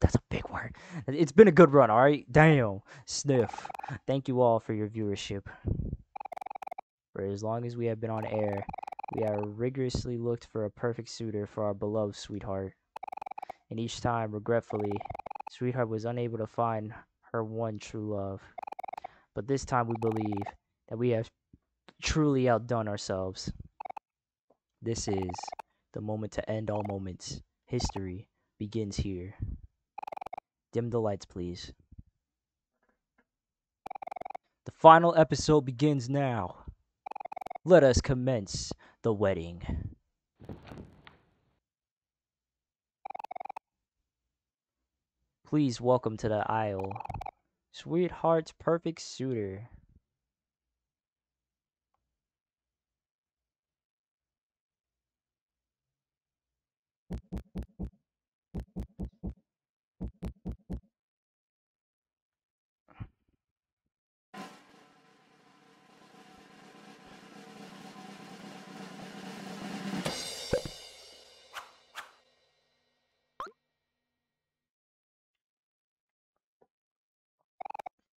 [SPEAKER 1] that's a big word. It's been a good run, all right? Damn. Sniff. Thank you all for your viewership. For as long as we have been on air, we have rigorously looked for a perfect suitor for our beloved sweetheart. And each time, regretfully, Sweetheart was unable to find her one true love. But this time we believe that we have truly outdone ourselves. This is the moment to end all moments. History begins here. Dim the lights, please. The final episode begins now. Let us commence the wedding. Please welcome to the aisle, Sweetheart's perfect suitor.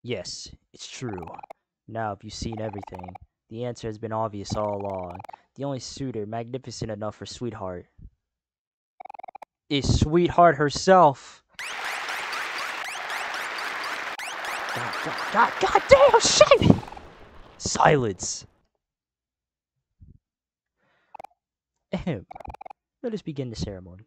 [SPEAKER 1] Yes, it's true. Now, if you've seen everything, the answer has been obvious all along. The only suitor magnificent enough for Sweetheart is Sweetheart herself. God, God, God, God damn shit! Silence. Ahem. Let us begin the ceremony.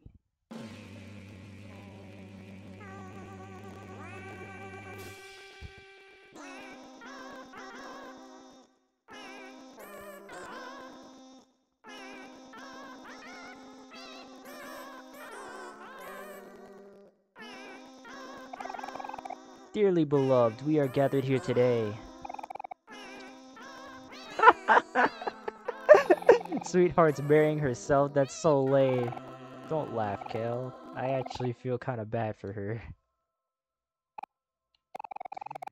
[SPEAKER 1] Dearly beloved, we are gathered here today. Sweetheart's burying herself, that's so lame. Don't laugh, Kel. I actually feel kind of bad for her.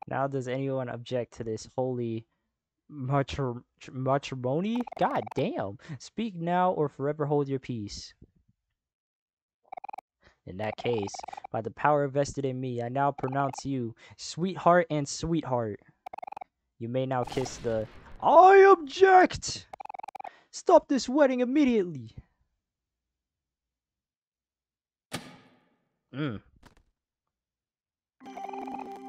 [SPEAKER 1] Now does anyone object to this holy matri matrimony? God damn. Speak now or forever hold your peace. In that case, by the power vested in me, I now pronounce you sweetheart and sweetheart. You may now kiss the. I object! Stop this wedding immediately! Mm.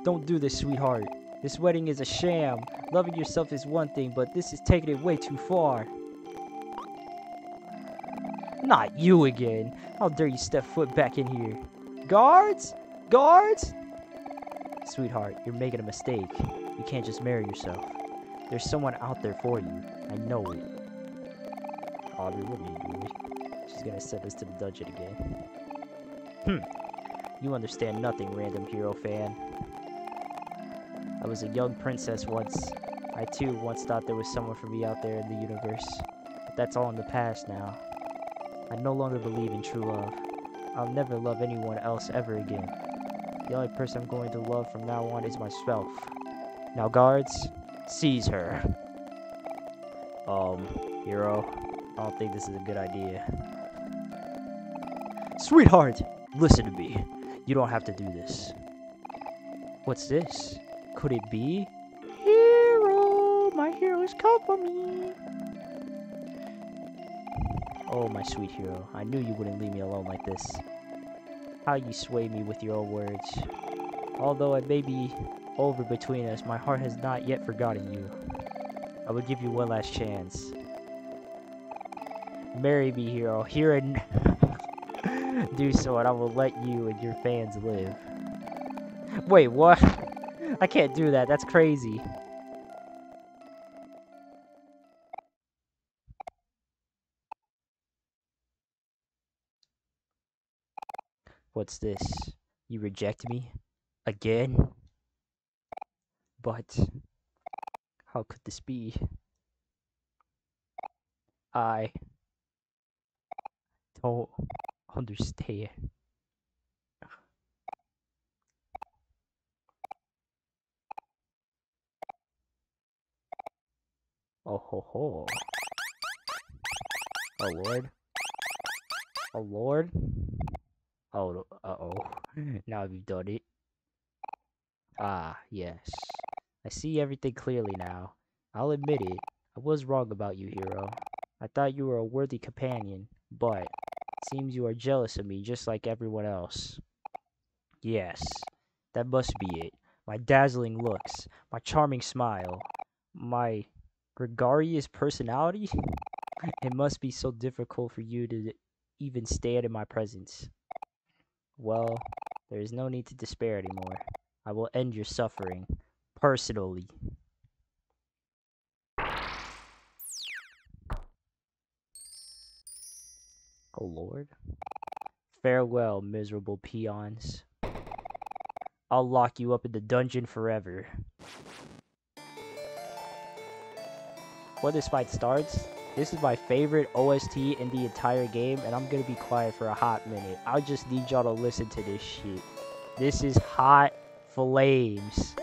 [SPEAKER 1] Don't do this, sweetheart. This wedding is a sham. Loving yourself is one thing, but this is taking it way too far. Not you again. How dare you step foot back in here. Guards? Guards? Sweetheart, you're making a mistake. You can't just marry yourself. There's someone out there for you. I know it. Aubrey, are you doing? She's gonna send us to the dungeon again. Hmm. You understand nothing, random hero fan. I was a young princess once. I too once thought there was someone for me out there in the universe. But that's all in the past now. I no longer believe in true love. I'll never love anyone else ever again. The only person I'm going to love from now on is myself. Now guards, seize her. Um, hero, I don't think this is a good idea. Sweetheart, listen to me. You don't have to do this. What's this? Could it be? Hero, my heroes come for me. Oh, my sweet hero, I knew you wouldn't leave me alone like this. How you sway me with your words. Although it may be over between us, my heart has not yet forgotten you. I will give you one last chance. Marry me, hero, here and do so, and I will let you and your fans live. Wait, what? I can't do that, that's crazy. What's this? You reject me? Again? But how could this be? I don't understand. Oh ho ho. Oh lord. Oh lord. Oh, uh-oh. now you've done it. Ah, yes. I see everything clearly now. I'll admit it. I was wrong about you, hero. I thought you were a worthy companion, but it seems you are jealous of me just like everyone else. Yes, that must be it. my dazzling looks, my charming smile, my gregarious personality? it must be so difficult for you to even stand in my presence. Well, there is no need to despair anymore. I will end your suffering personally. Oh lord. Farewell, miserable peons. I'll lock you up in the dungeon forever. When this fight starts, this is my favorite OST in the entire game, and I'm gonna be quiet for a hot minute. I just need y'all to listen to this shit. This is hot flames.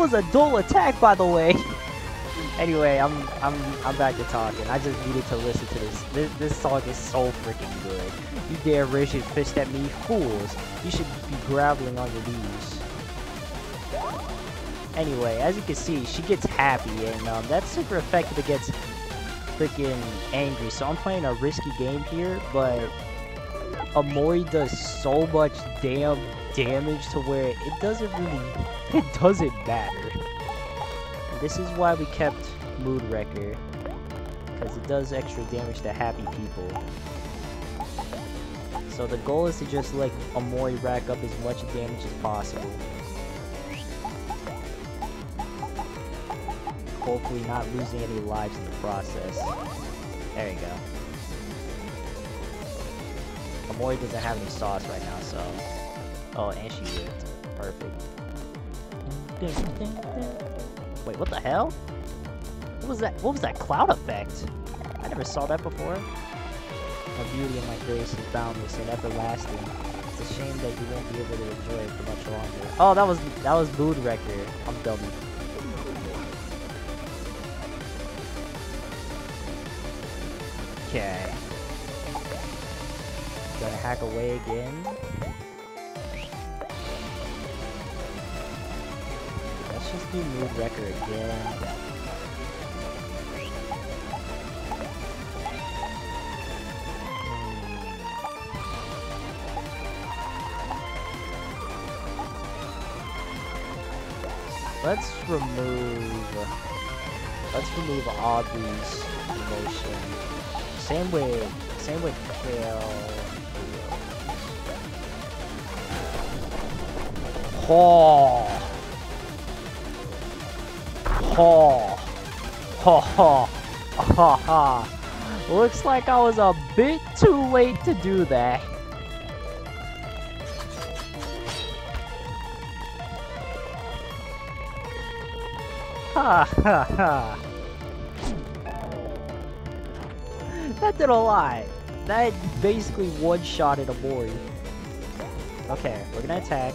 [SPEAKER 1] Was a dual attack, by the way. anyway, I'm I'm I'm back to talking. I just needed to listen to this. This this song is so freaking good. You dare raise your fist at me, fools! You should be groveling on your knees. Anyway, as you can see, she gets happy, and um, that's super effective against freaking angry. So I'm playing a risky game here, but Omori does so much damn damage to where it doesn't really, it doesn't matter. This is why we kept Mood Wrecker, because it does extra damage to happy people. So the goal is to just like Omori rack up as much damage as possible. Hopefully not losing any lives in the process. There you go. Omori doesn't have any sauce right now, so Oh, and she lived. Perfect. Wait, what the hell? What was that? What was that cloud effect? I never saw that before. My beauty and my grace is boundless and everlasting. It's a shame that you won't be able to enjoy it for much longer. Oh, that was that was Mood Wrecker. I'm dummy. Okay. Hack away again. Let's just do Mood Wrecker again. Hmm. Let's remove... Let's remove Aubrey's emotion. Same with... Same with Kel. Ho! Ho! Ha ha! Ha ha! Looks like I was a bit too late to do that. Ha ha ha! That did a lot. That basically one-shotted a boy. Okay, we're gonna attack.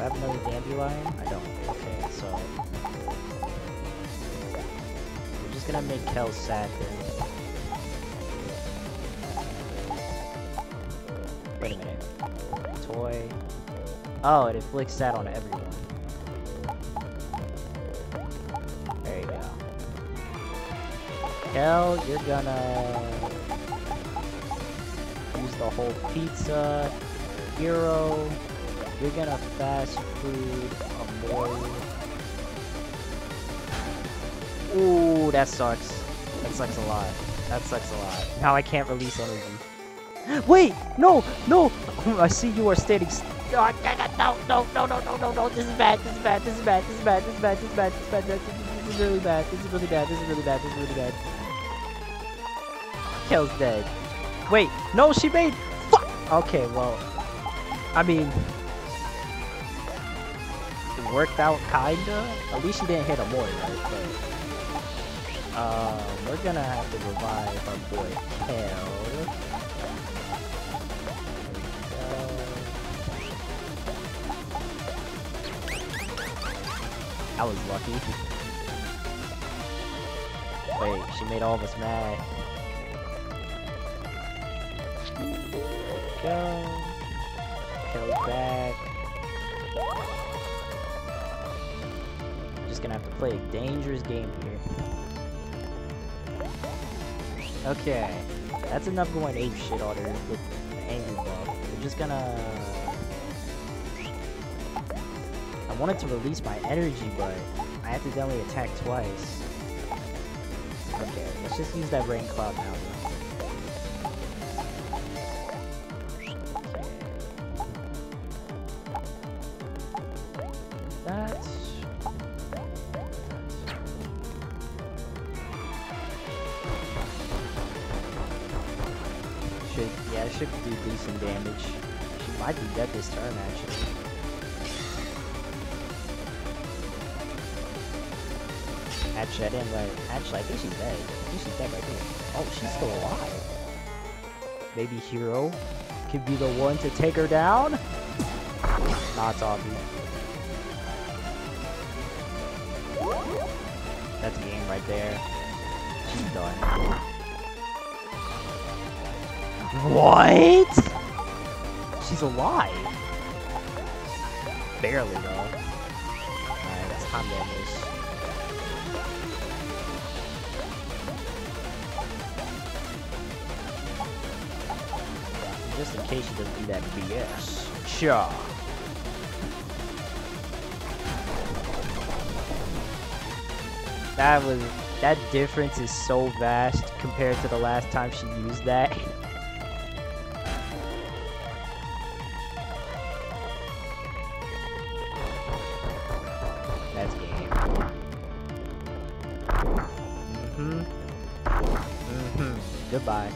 [SPEAKER 1] I have another dandelion? I don't. Okay, so... We're just gonna make Kel sad then. Wait a minute. Toy. Oh, it inflicts that on everyone. There you go. Kel, you're gonna use the whole pizza. Hero, you're gonna fast food a boy. Ooh, that sucks. That sucks a lot. That sucks a lot. Now I can't release energy. Wait! No! No! I see you are standing no, no, no, no, no, no, no, this is bad, this is bad, this is bad, this is bad, this is bad, this is bad, this is bad, this is really bad, this is really bad, this is really bad, this is really bad. Kel's dead. Wait, no, she made- Fuck! Okay, well, I mean, worked out kinda. At least she didn't hit a more, right? But, uh, we're gonna have to revive our boy Kel. I was lucky. Wait, she made all of us mad. Go. Go back. Just gonna have to play a dangerous game here. Okay. That's enough going ape shit on her with angry buff. We're just gonna I wanted to release my energy, but I accidentally attacked twice. Okay, let's just use that rain cloud now. Actually, I didn't like. Actually, I think she's dead. I think she's dead right here. Oh, she's still alive. Maybe Hero could be the one to take her down? Not Aubrey. That's game right there. She's done. What? She's alive. Barely though. Alright, that's time just in case she doesn't do that BS. Sure. That was that difference is so vast compared to the last time she used that. That's game. Mm-hmm. Mm-hmm. Goodbye.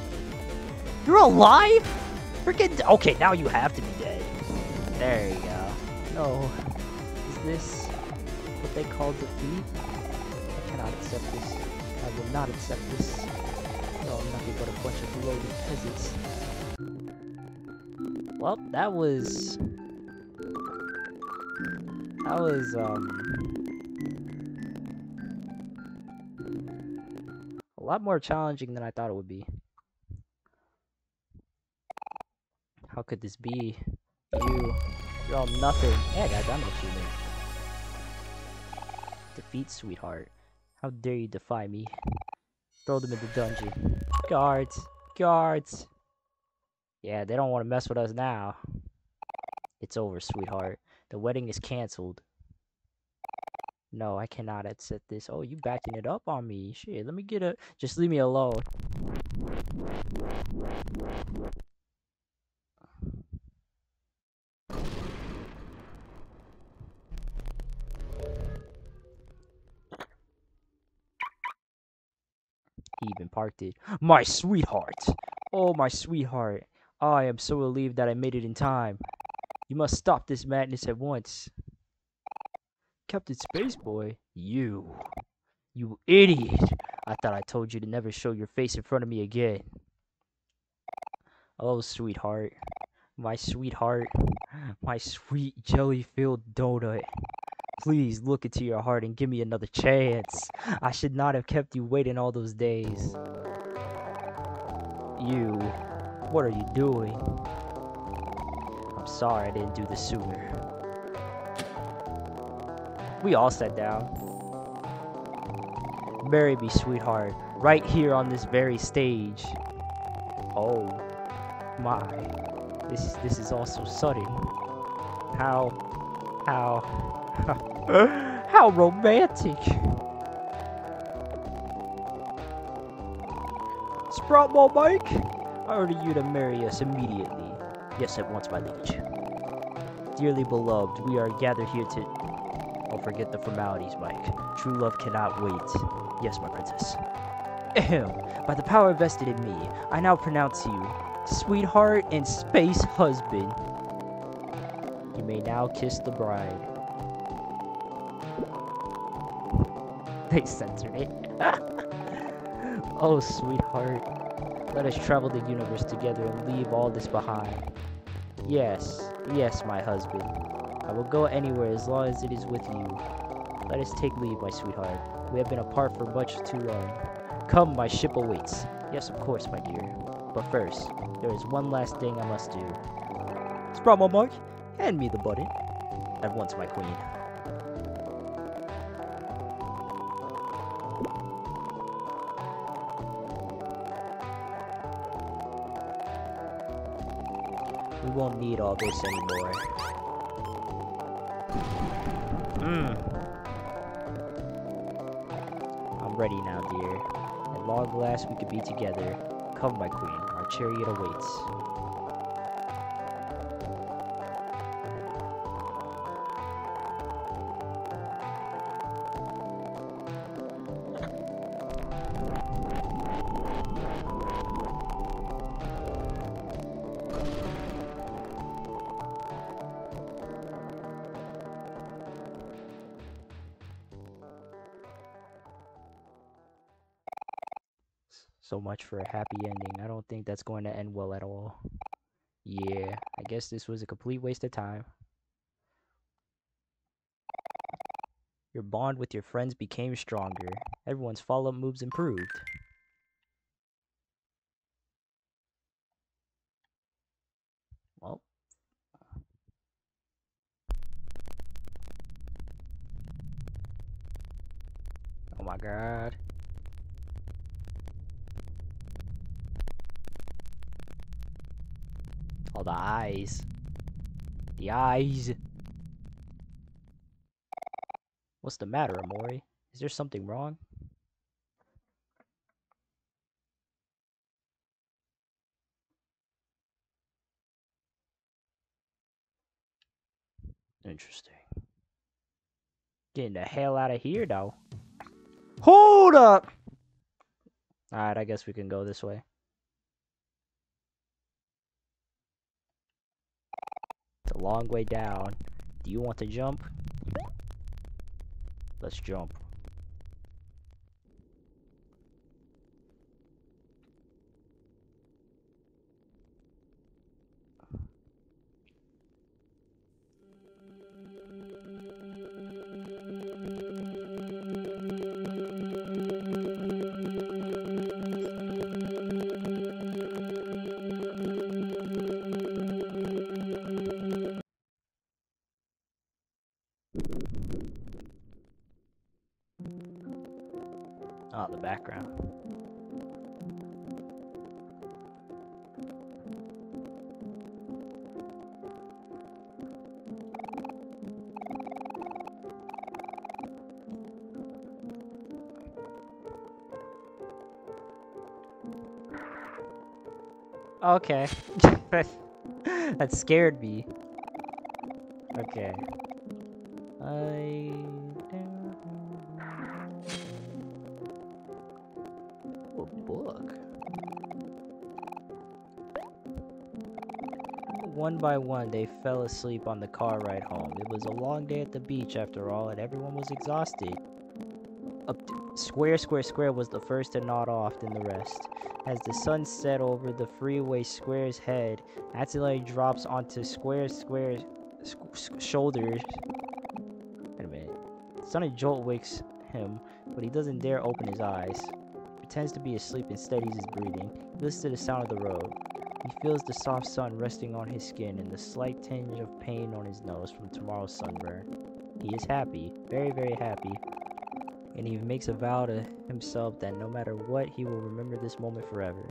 [SPEAKER 1] You're alive? Freaking okay, now you have to be dead. There you go. No. Is this what they call defeat? I cannot accept this. I will not accept this. No, nothing but a bunch of peasants. Well, that was... That was, um... A lot more challenging than I thought it would be. How could this be? You. You're all nothing. Yeah, guys, I'm an achievement. Defeat Sweetheart. How dare you defy me? Throw them in the dungeon. Guards. Guards. Yeah, they don't want to mess with us now. It's over, sweetheart. The wedding is cancelled. No, I cannot accept this. Oh, you backing it up on me. Shit, let me get a... Just leave me alone. He even parked it. My sweetheart! Oh, my sweetheart. I am so relieved that I made it in time. You must stop this madness at once. Captain Spaceboy? You. You idiot! I thought I told you to never show your face in front of me again. Oh, sweetheart. My sweetheart. My sweet jelly-filled donut. Please look into your heart and give me another chance. I should not have kept you waiting all those days. You. What are you doing? I'm sorry I didn't do this sooner. We all sat down. Marry me, sweetheart, right here on this very stage. Oh, my. This, this is all so sudden. How, how, how romantic. Sprout Sproutball Mike, I order you to marry us immediately. Yes, at once, my liege. Dearly beloved, we are gathered here to... Don't forget the formalities, Mike. True love cannot wait. Yes, my princess. Ahem. By the power vested in me, I now pronounce you sweetheart and space husband. You may now kiss the bride. They censored it. oh, sweetheart. Let us travel the universe together and leave all this behind. Yes, yes, my husband. I will go anywhere as long as it is with you. Let us take leave, my sweetheart. We have been apart for much too long. Come, my ship awaits. Yes, of course, my dear. But first, there is one last thing I must do. Sprout Mark, hand me the button. At once, my queen. We won't need all this anymore. Mmm. I'm ready now, dear. At long last we could be together. Come, my queen, our chariot awaits. Much for a happy ending. I don't think that's going to end well at all. Yeah, I guess this was a complete waste of time. Your bond with your friends became stronger. Everyone's follow-up moves improved. Well. Oh my god. Oh, the eyes. What's the matter, Omori? Is there something wrong? Interesting. Getting the hell out of here, though. Hold up! Alright, I guess we can go this way. It's a long way down. Do you want to jump? Let's jump. Okay. that scared me. Okay. I... book. One by one, they fell asleep on the car ride home. It was a long day at the beach after all, and everyone was exhausted. Square, square, square was the first to nod off than the rest. As the sun set over the freeway, Square's head accidentally drops onto Square, Square's shoulders. Wait a minute. Sudden jolt wakes him, but he doesn't dare open his eyes. He pretends to be asleep and steadies his breathing. He listens to the sound of the road. He feels the soft sun resting on his skin and the slight tinge of pain on his nose from tomorrow's sunburn. He is happy, very, very happy, and he makes a vow to himself that no matter what, he will remember this moment forever.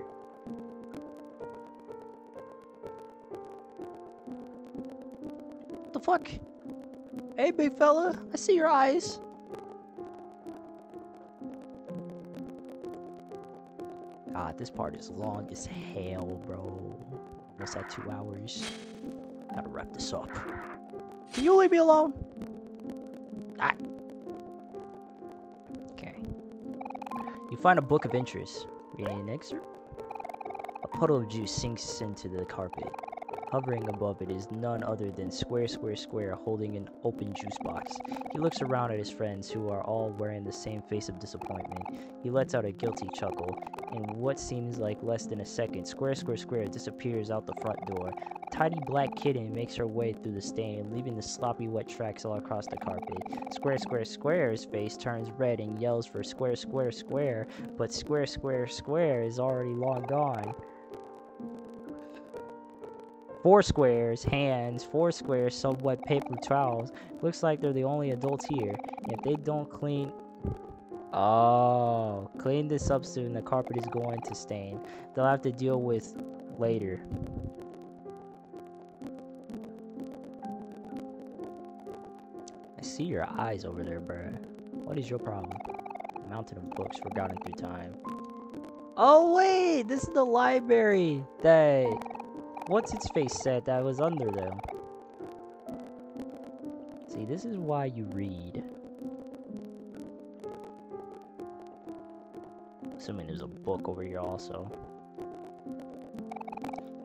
[SPEAKER 1] What the fuck? Hey, big fella, I see your eyes. God, this part is long as hell, bro. Almost at two hours. Gotta wrap this up. Can you leave me alone? Ah. You find a book of interest. Reading an excerpt? A puddle of juice sinks into the carpet. Hovering above it is none other than Square Square Square holding an open juice box. He looks around at his friends who are all wearing the same face of disappointment. He lets out a guilty chuckle. In what seems like less than a second, Square Square Square disappears out the front door. A tiny black kitten makes her way through the stain, leaving the sloppy wet tracks all across the carpet. Square Square Square's face turns red and yells for Square Square Square, but Square Square Square is already long gone. Four squares, hands, four squares, somewhat paper towels. Looks like they're the only adults here. If they don't clean... Oh, clean this up soon. The carpet is going to stain. They'll have to deal with later. I see your eyes over there, bruh. What is your problem? mountain of books forgotten through time. Oh wait, this is the library that what's its face said that was under them. See, this is why you read. Assuming there's a book over here also.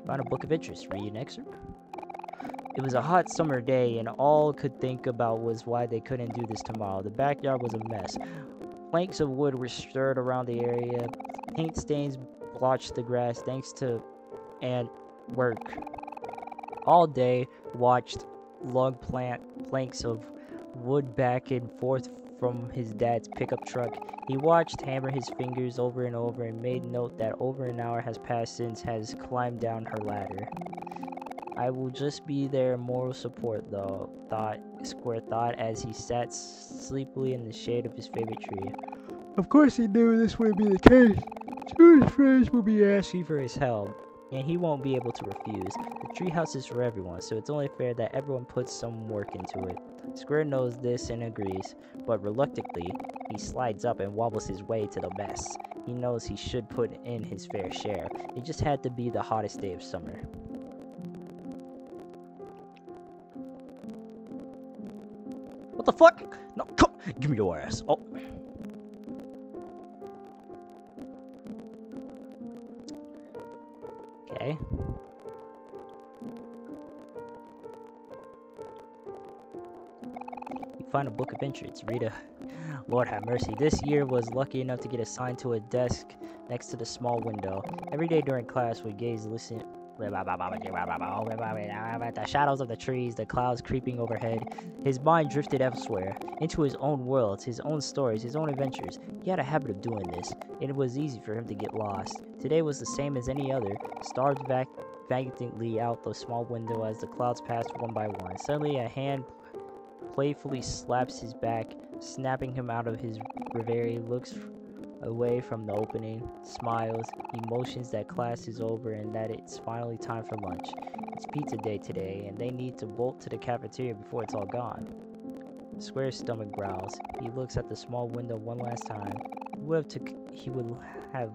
[SPEAKER 1] Find a book of interest. Read an excerpt. It was a hot summer day, and all could think about was why they couldn't do this tomorrow. The backyard was a mess. Planks of wood were stirred around the area. Paint stains blotched the grass thanks to and work. All day, watched log plant planks of wood back and forth from his dad's pickup truck. He watched hammer his fingers over and over and made note that over an hour has passed since has climbed down her ladder. I will just be their moral support though, thought Square thought as he sat sleepily in the shade of his favorite tree. Of course he knew this would be the case. Two friends will be asking for his help and he won't be able to refuse. The treehouse is for everyone, so it's only fair that everyone puts some work into it. Square knows this and agrees, but reluctantly, he slides up and wobbles his way to the mess. He knows he should put in his fair share. It just had to be the hottest day of summer. Fuck? No, come, give me your ass. Oh. Okay. Find a book of interest. Read a. Lord have mercy. This year was lucky enough to get assigned to a desk next to the small window. Every day during class, we gaze, listen, the shadows of the trees, the clouds creeping overhead. His mind drifted elsewhere, into his own worlds, his own stories, his own adventures. He had a habit of doing this, and it was easy for him to get lost. Today was the same as any other. Stars vac valiantly out the small window as the clouds passed one by one. Suddenly, a hand playfully slaps his back, snapping him out of his reverie. Looks away from the opening, smiles, emotions that class is over and that it's finally time for lunch. It's pizza day today, and they need to bolt to the cafeteria before it's all gone. Square's stomach growls. He looks at the small window one last time. He would have to he would have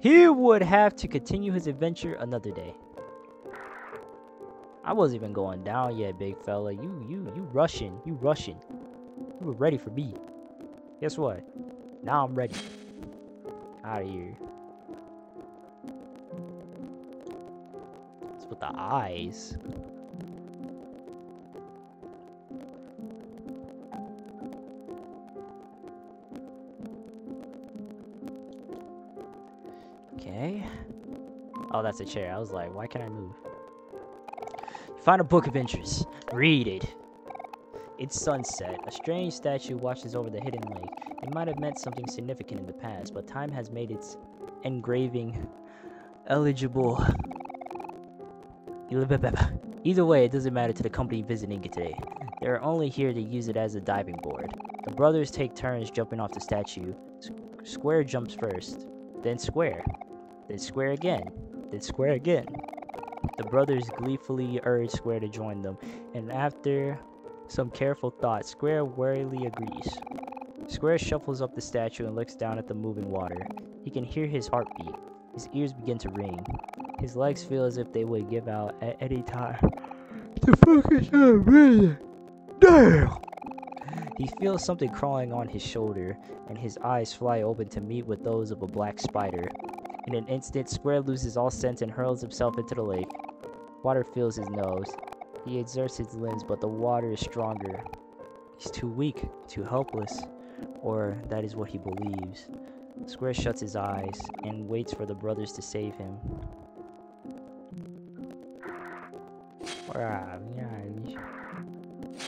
[SPEAKER 1] he would have to continue his adventure another day. I wasn't even going down yet, big fella. You you you rushing. You rushing. You were ready for me. Guess what? Now I'm ready. Out of here. It's with the eyes. Okay. Oh, that's a chair. I was like, why can't I move? Find a book of interest. Read it. It's sunset. A strange statue watches over the hidden lake. It might have meant something significant in the past, but time has made its engraving eligible. Either way, it doesn't matter to the company visiting it today. They're only here to use it as a diving board. The brothers take turns jumping off the statue. Square jumps first, then Square, then Square again, then Square again. The brothers gleefully urge Square to join them, and after some careful thought, Square warily agrees. Square shuffles up the statue and looks down at the moving water. He can hear his heartbeat. His ears begin to ring. His legs feel as if they would give out at any time. The fuck is that breathing? Damn! He feels something crawling on his shoulder, and his eyes fly open to meet with those of a black spider. In an instant, Square loses all sense and hurls himself into the lake. Water fills his nose. He exerts his limbs, but the water is stronger. He's too weak, too helpless, or that is what he believes. Square shuts his eyes and waits for the brothers to save him.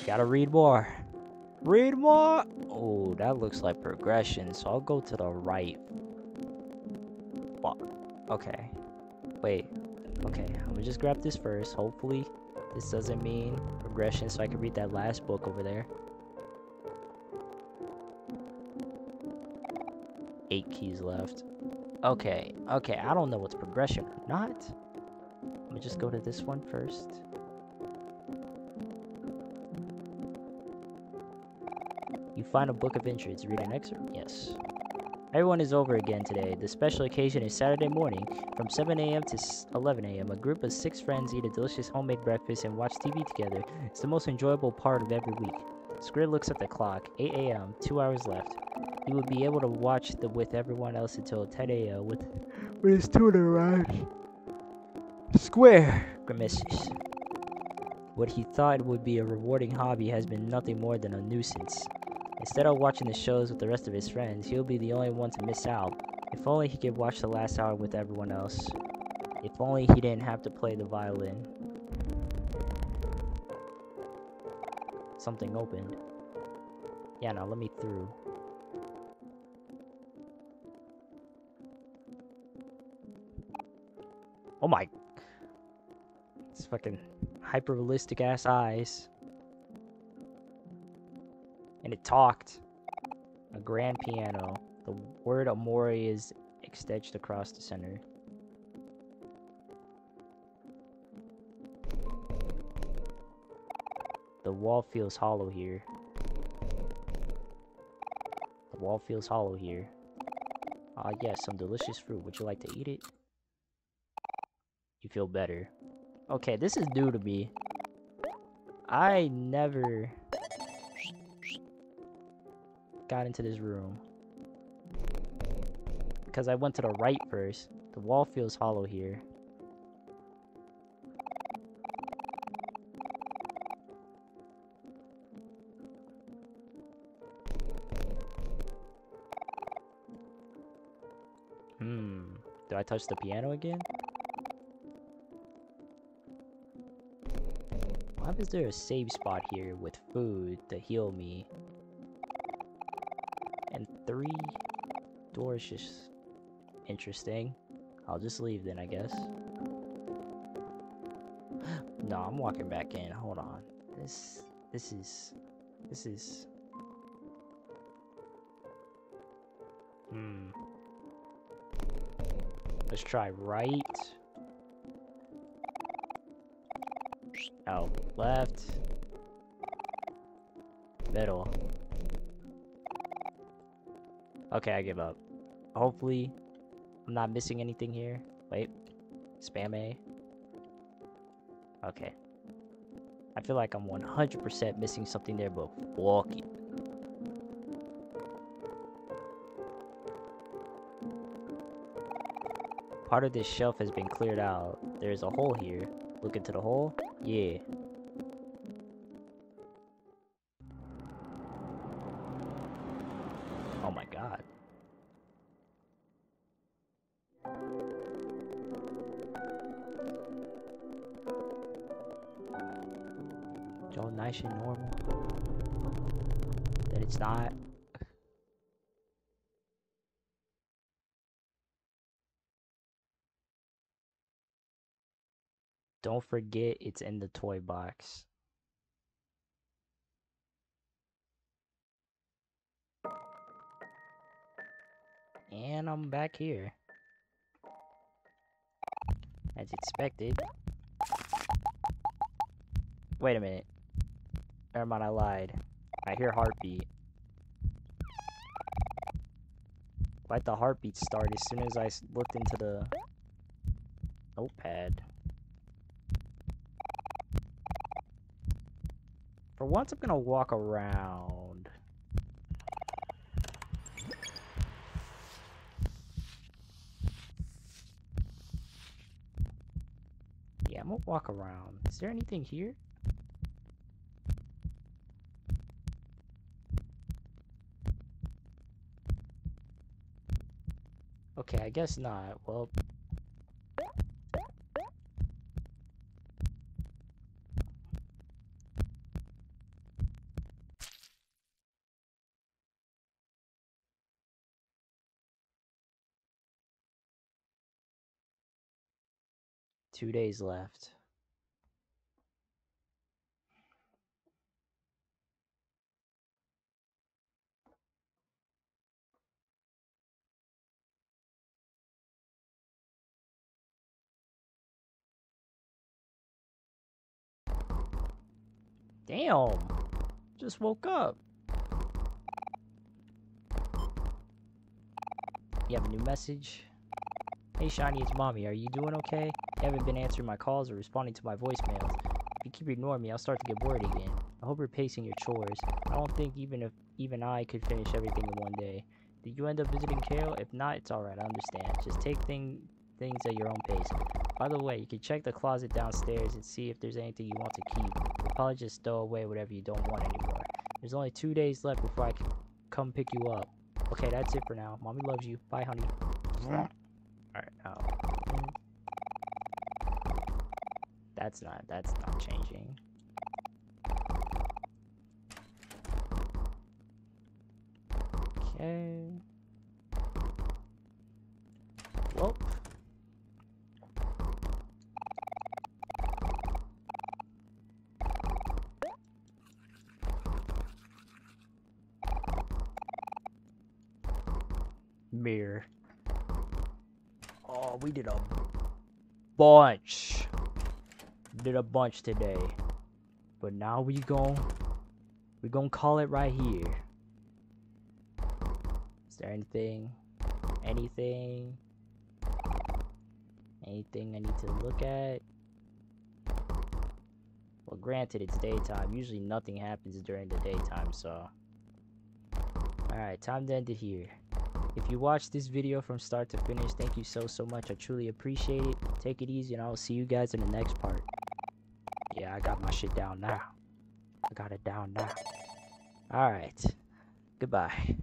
[SPEAKER 1] Gotta read more. Read more! Oh, that looks like progression, so I'll go to the right. Okay. Wait. Okay, I'm gonna just grab this first. Hopefully, this doesn't mean progression, so I can read that last book over there. Eight keys left. Okay, okay, I don't know what's progression or not. Let me just go to this one first. You find a book of interest. Read an excerpt? Yes. Everyone is over again today. The special occasion is Saturday morning. From 7 a.m. to 11 a.m., a group of six friends eat a delicious homemade breakfast and watch TV together. It's the most enjoyable part of every week. Square looks at the clock. 8 a.m., two hours left. He would be able to watch the with everyone else until 10 a.m. with when his tuna arrives. Square grimaces. What he thought would be a rewarding hobby has been nothing more than a nuisance. Instead of watching the shows with the rest of his friends, he'll be the only one to miss out. If only he could watch the last hour with everyone else. If only he didn't have to play the violin. Something opened. Yeah, now let me through. Oh my... It's fucking hyper-realistic ass eyes and it talked. A grand piano. The word Omori is etched across the center. The wall feels hollow here. The wall feels hollow here. Ah, yes, some delicious fruit. Would you like to eat it? You feel better. Okay, this is new to me. I never got into this room. Because I went to the right first. The wall feels hollow here. Hmm. Do I touch the piano again? Why is there a save spot here with food to heal me? And three doors just interesting. I'll just leave then, I guess. no, I'm walking back in. Hold on. This, this is, this is... Hmm. Let's try right. Left. Middle. Okay, I give up. Hopefully, I'm not missing anything here. Wait. Spam A. Okay. I feel like I'm 100% missing something there, but fuck it. Part of this shelf has been cleared out. There's a hole here. Look into the hole? Yeah. Forget it's in the toy box. And I'm back here. As expected. Wait a minute. Never mind, I lied. I hear heartbeat. Why'd the heartbeat start as soon as I looked into the notepad? For once, I'm gonna walk around. Yeah, I'm gonna walk around. Is there anything here? Okay, I guess not. Well, Two days left. Damn. Just woke up. You have a new message? Hey Shiny, it's Mommy. Are you doing okay? You haven't been answering my calls or responding to my voicemails. If you keep ignoring me, I'll start to get worried again. I hope you're pacing your chores. I don't think even if even I could finish everything in one day. Did you end up visiting Kel? If not, it's alright, I understand. Just take thing, things at your own pace. By the way, you can check the closet downstairs and see if there's anything you want to keep. You'll probably just throw away whatever you don't want anymore. There's only two days left before I can come pick you up. Okay, that's it for now. Mommy loves you. Bye, honey. Alright, now. That's not, that's not changing. Okay. Well. Mirror. Oh, we did a bunch. Did a bunch today. But now we gon' we gonna call it right here. Is there anything? Anything? Anything I need to look at? Well, granted, it's daytime. Usually nothing happens during the daytime, so... Alright, time to end it here. If you watched this video from start to finish, thank you so, so much. I truly appreciate it. Take it easy, and I will see you guys in the next part. Yeah, I got my shit down now. I got it down now. Alright. Goodbye.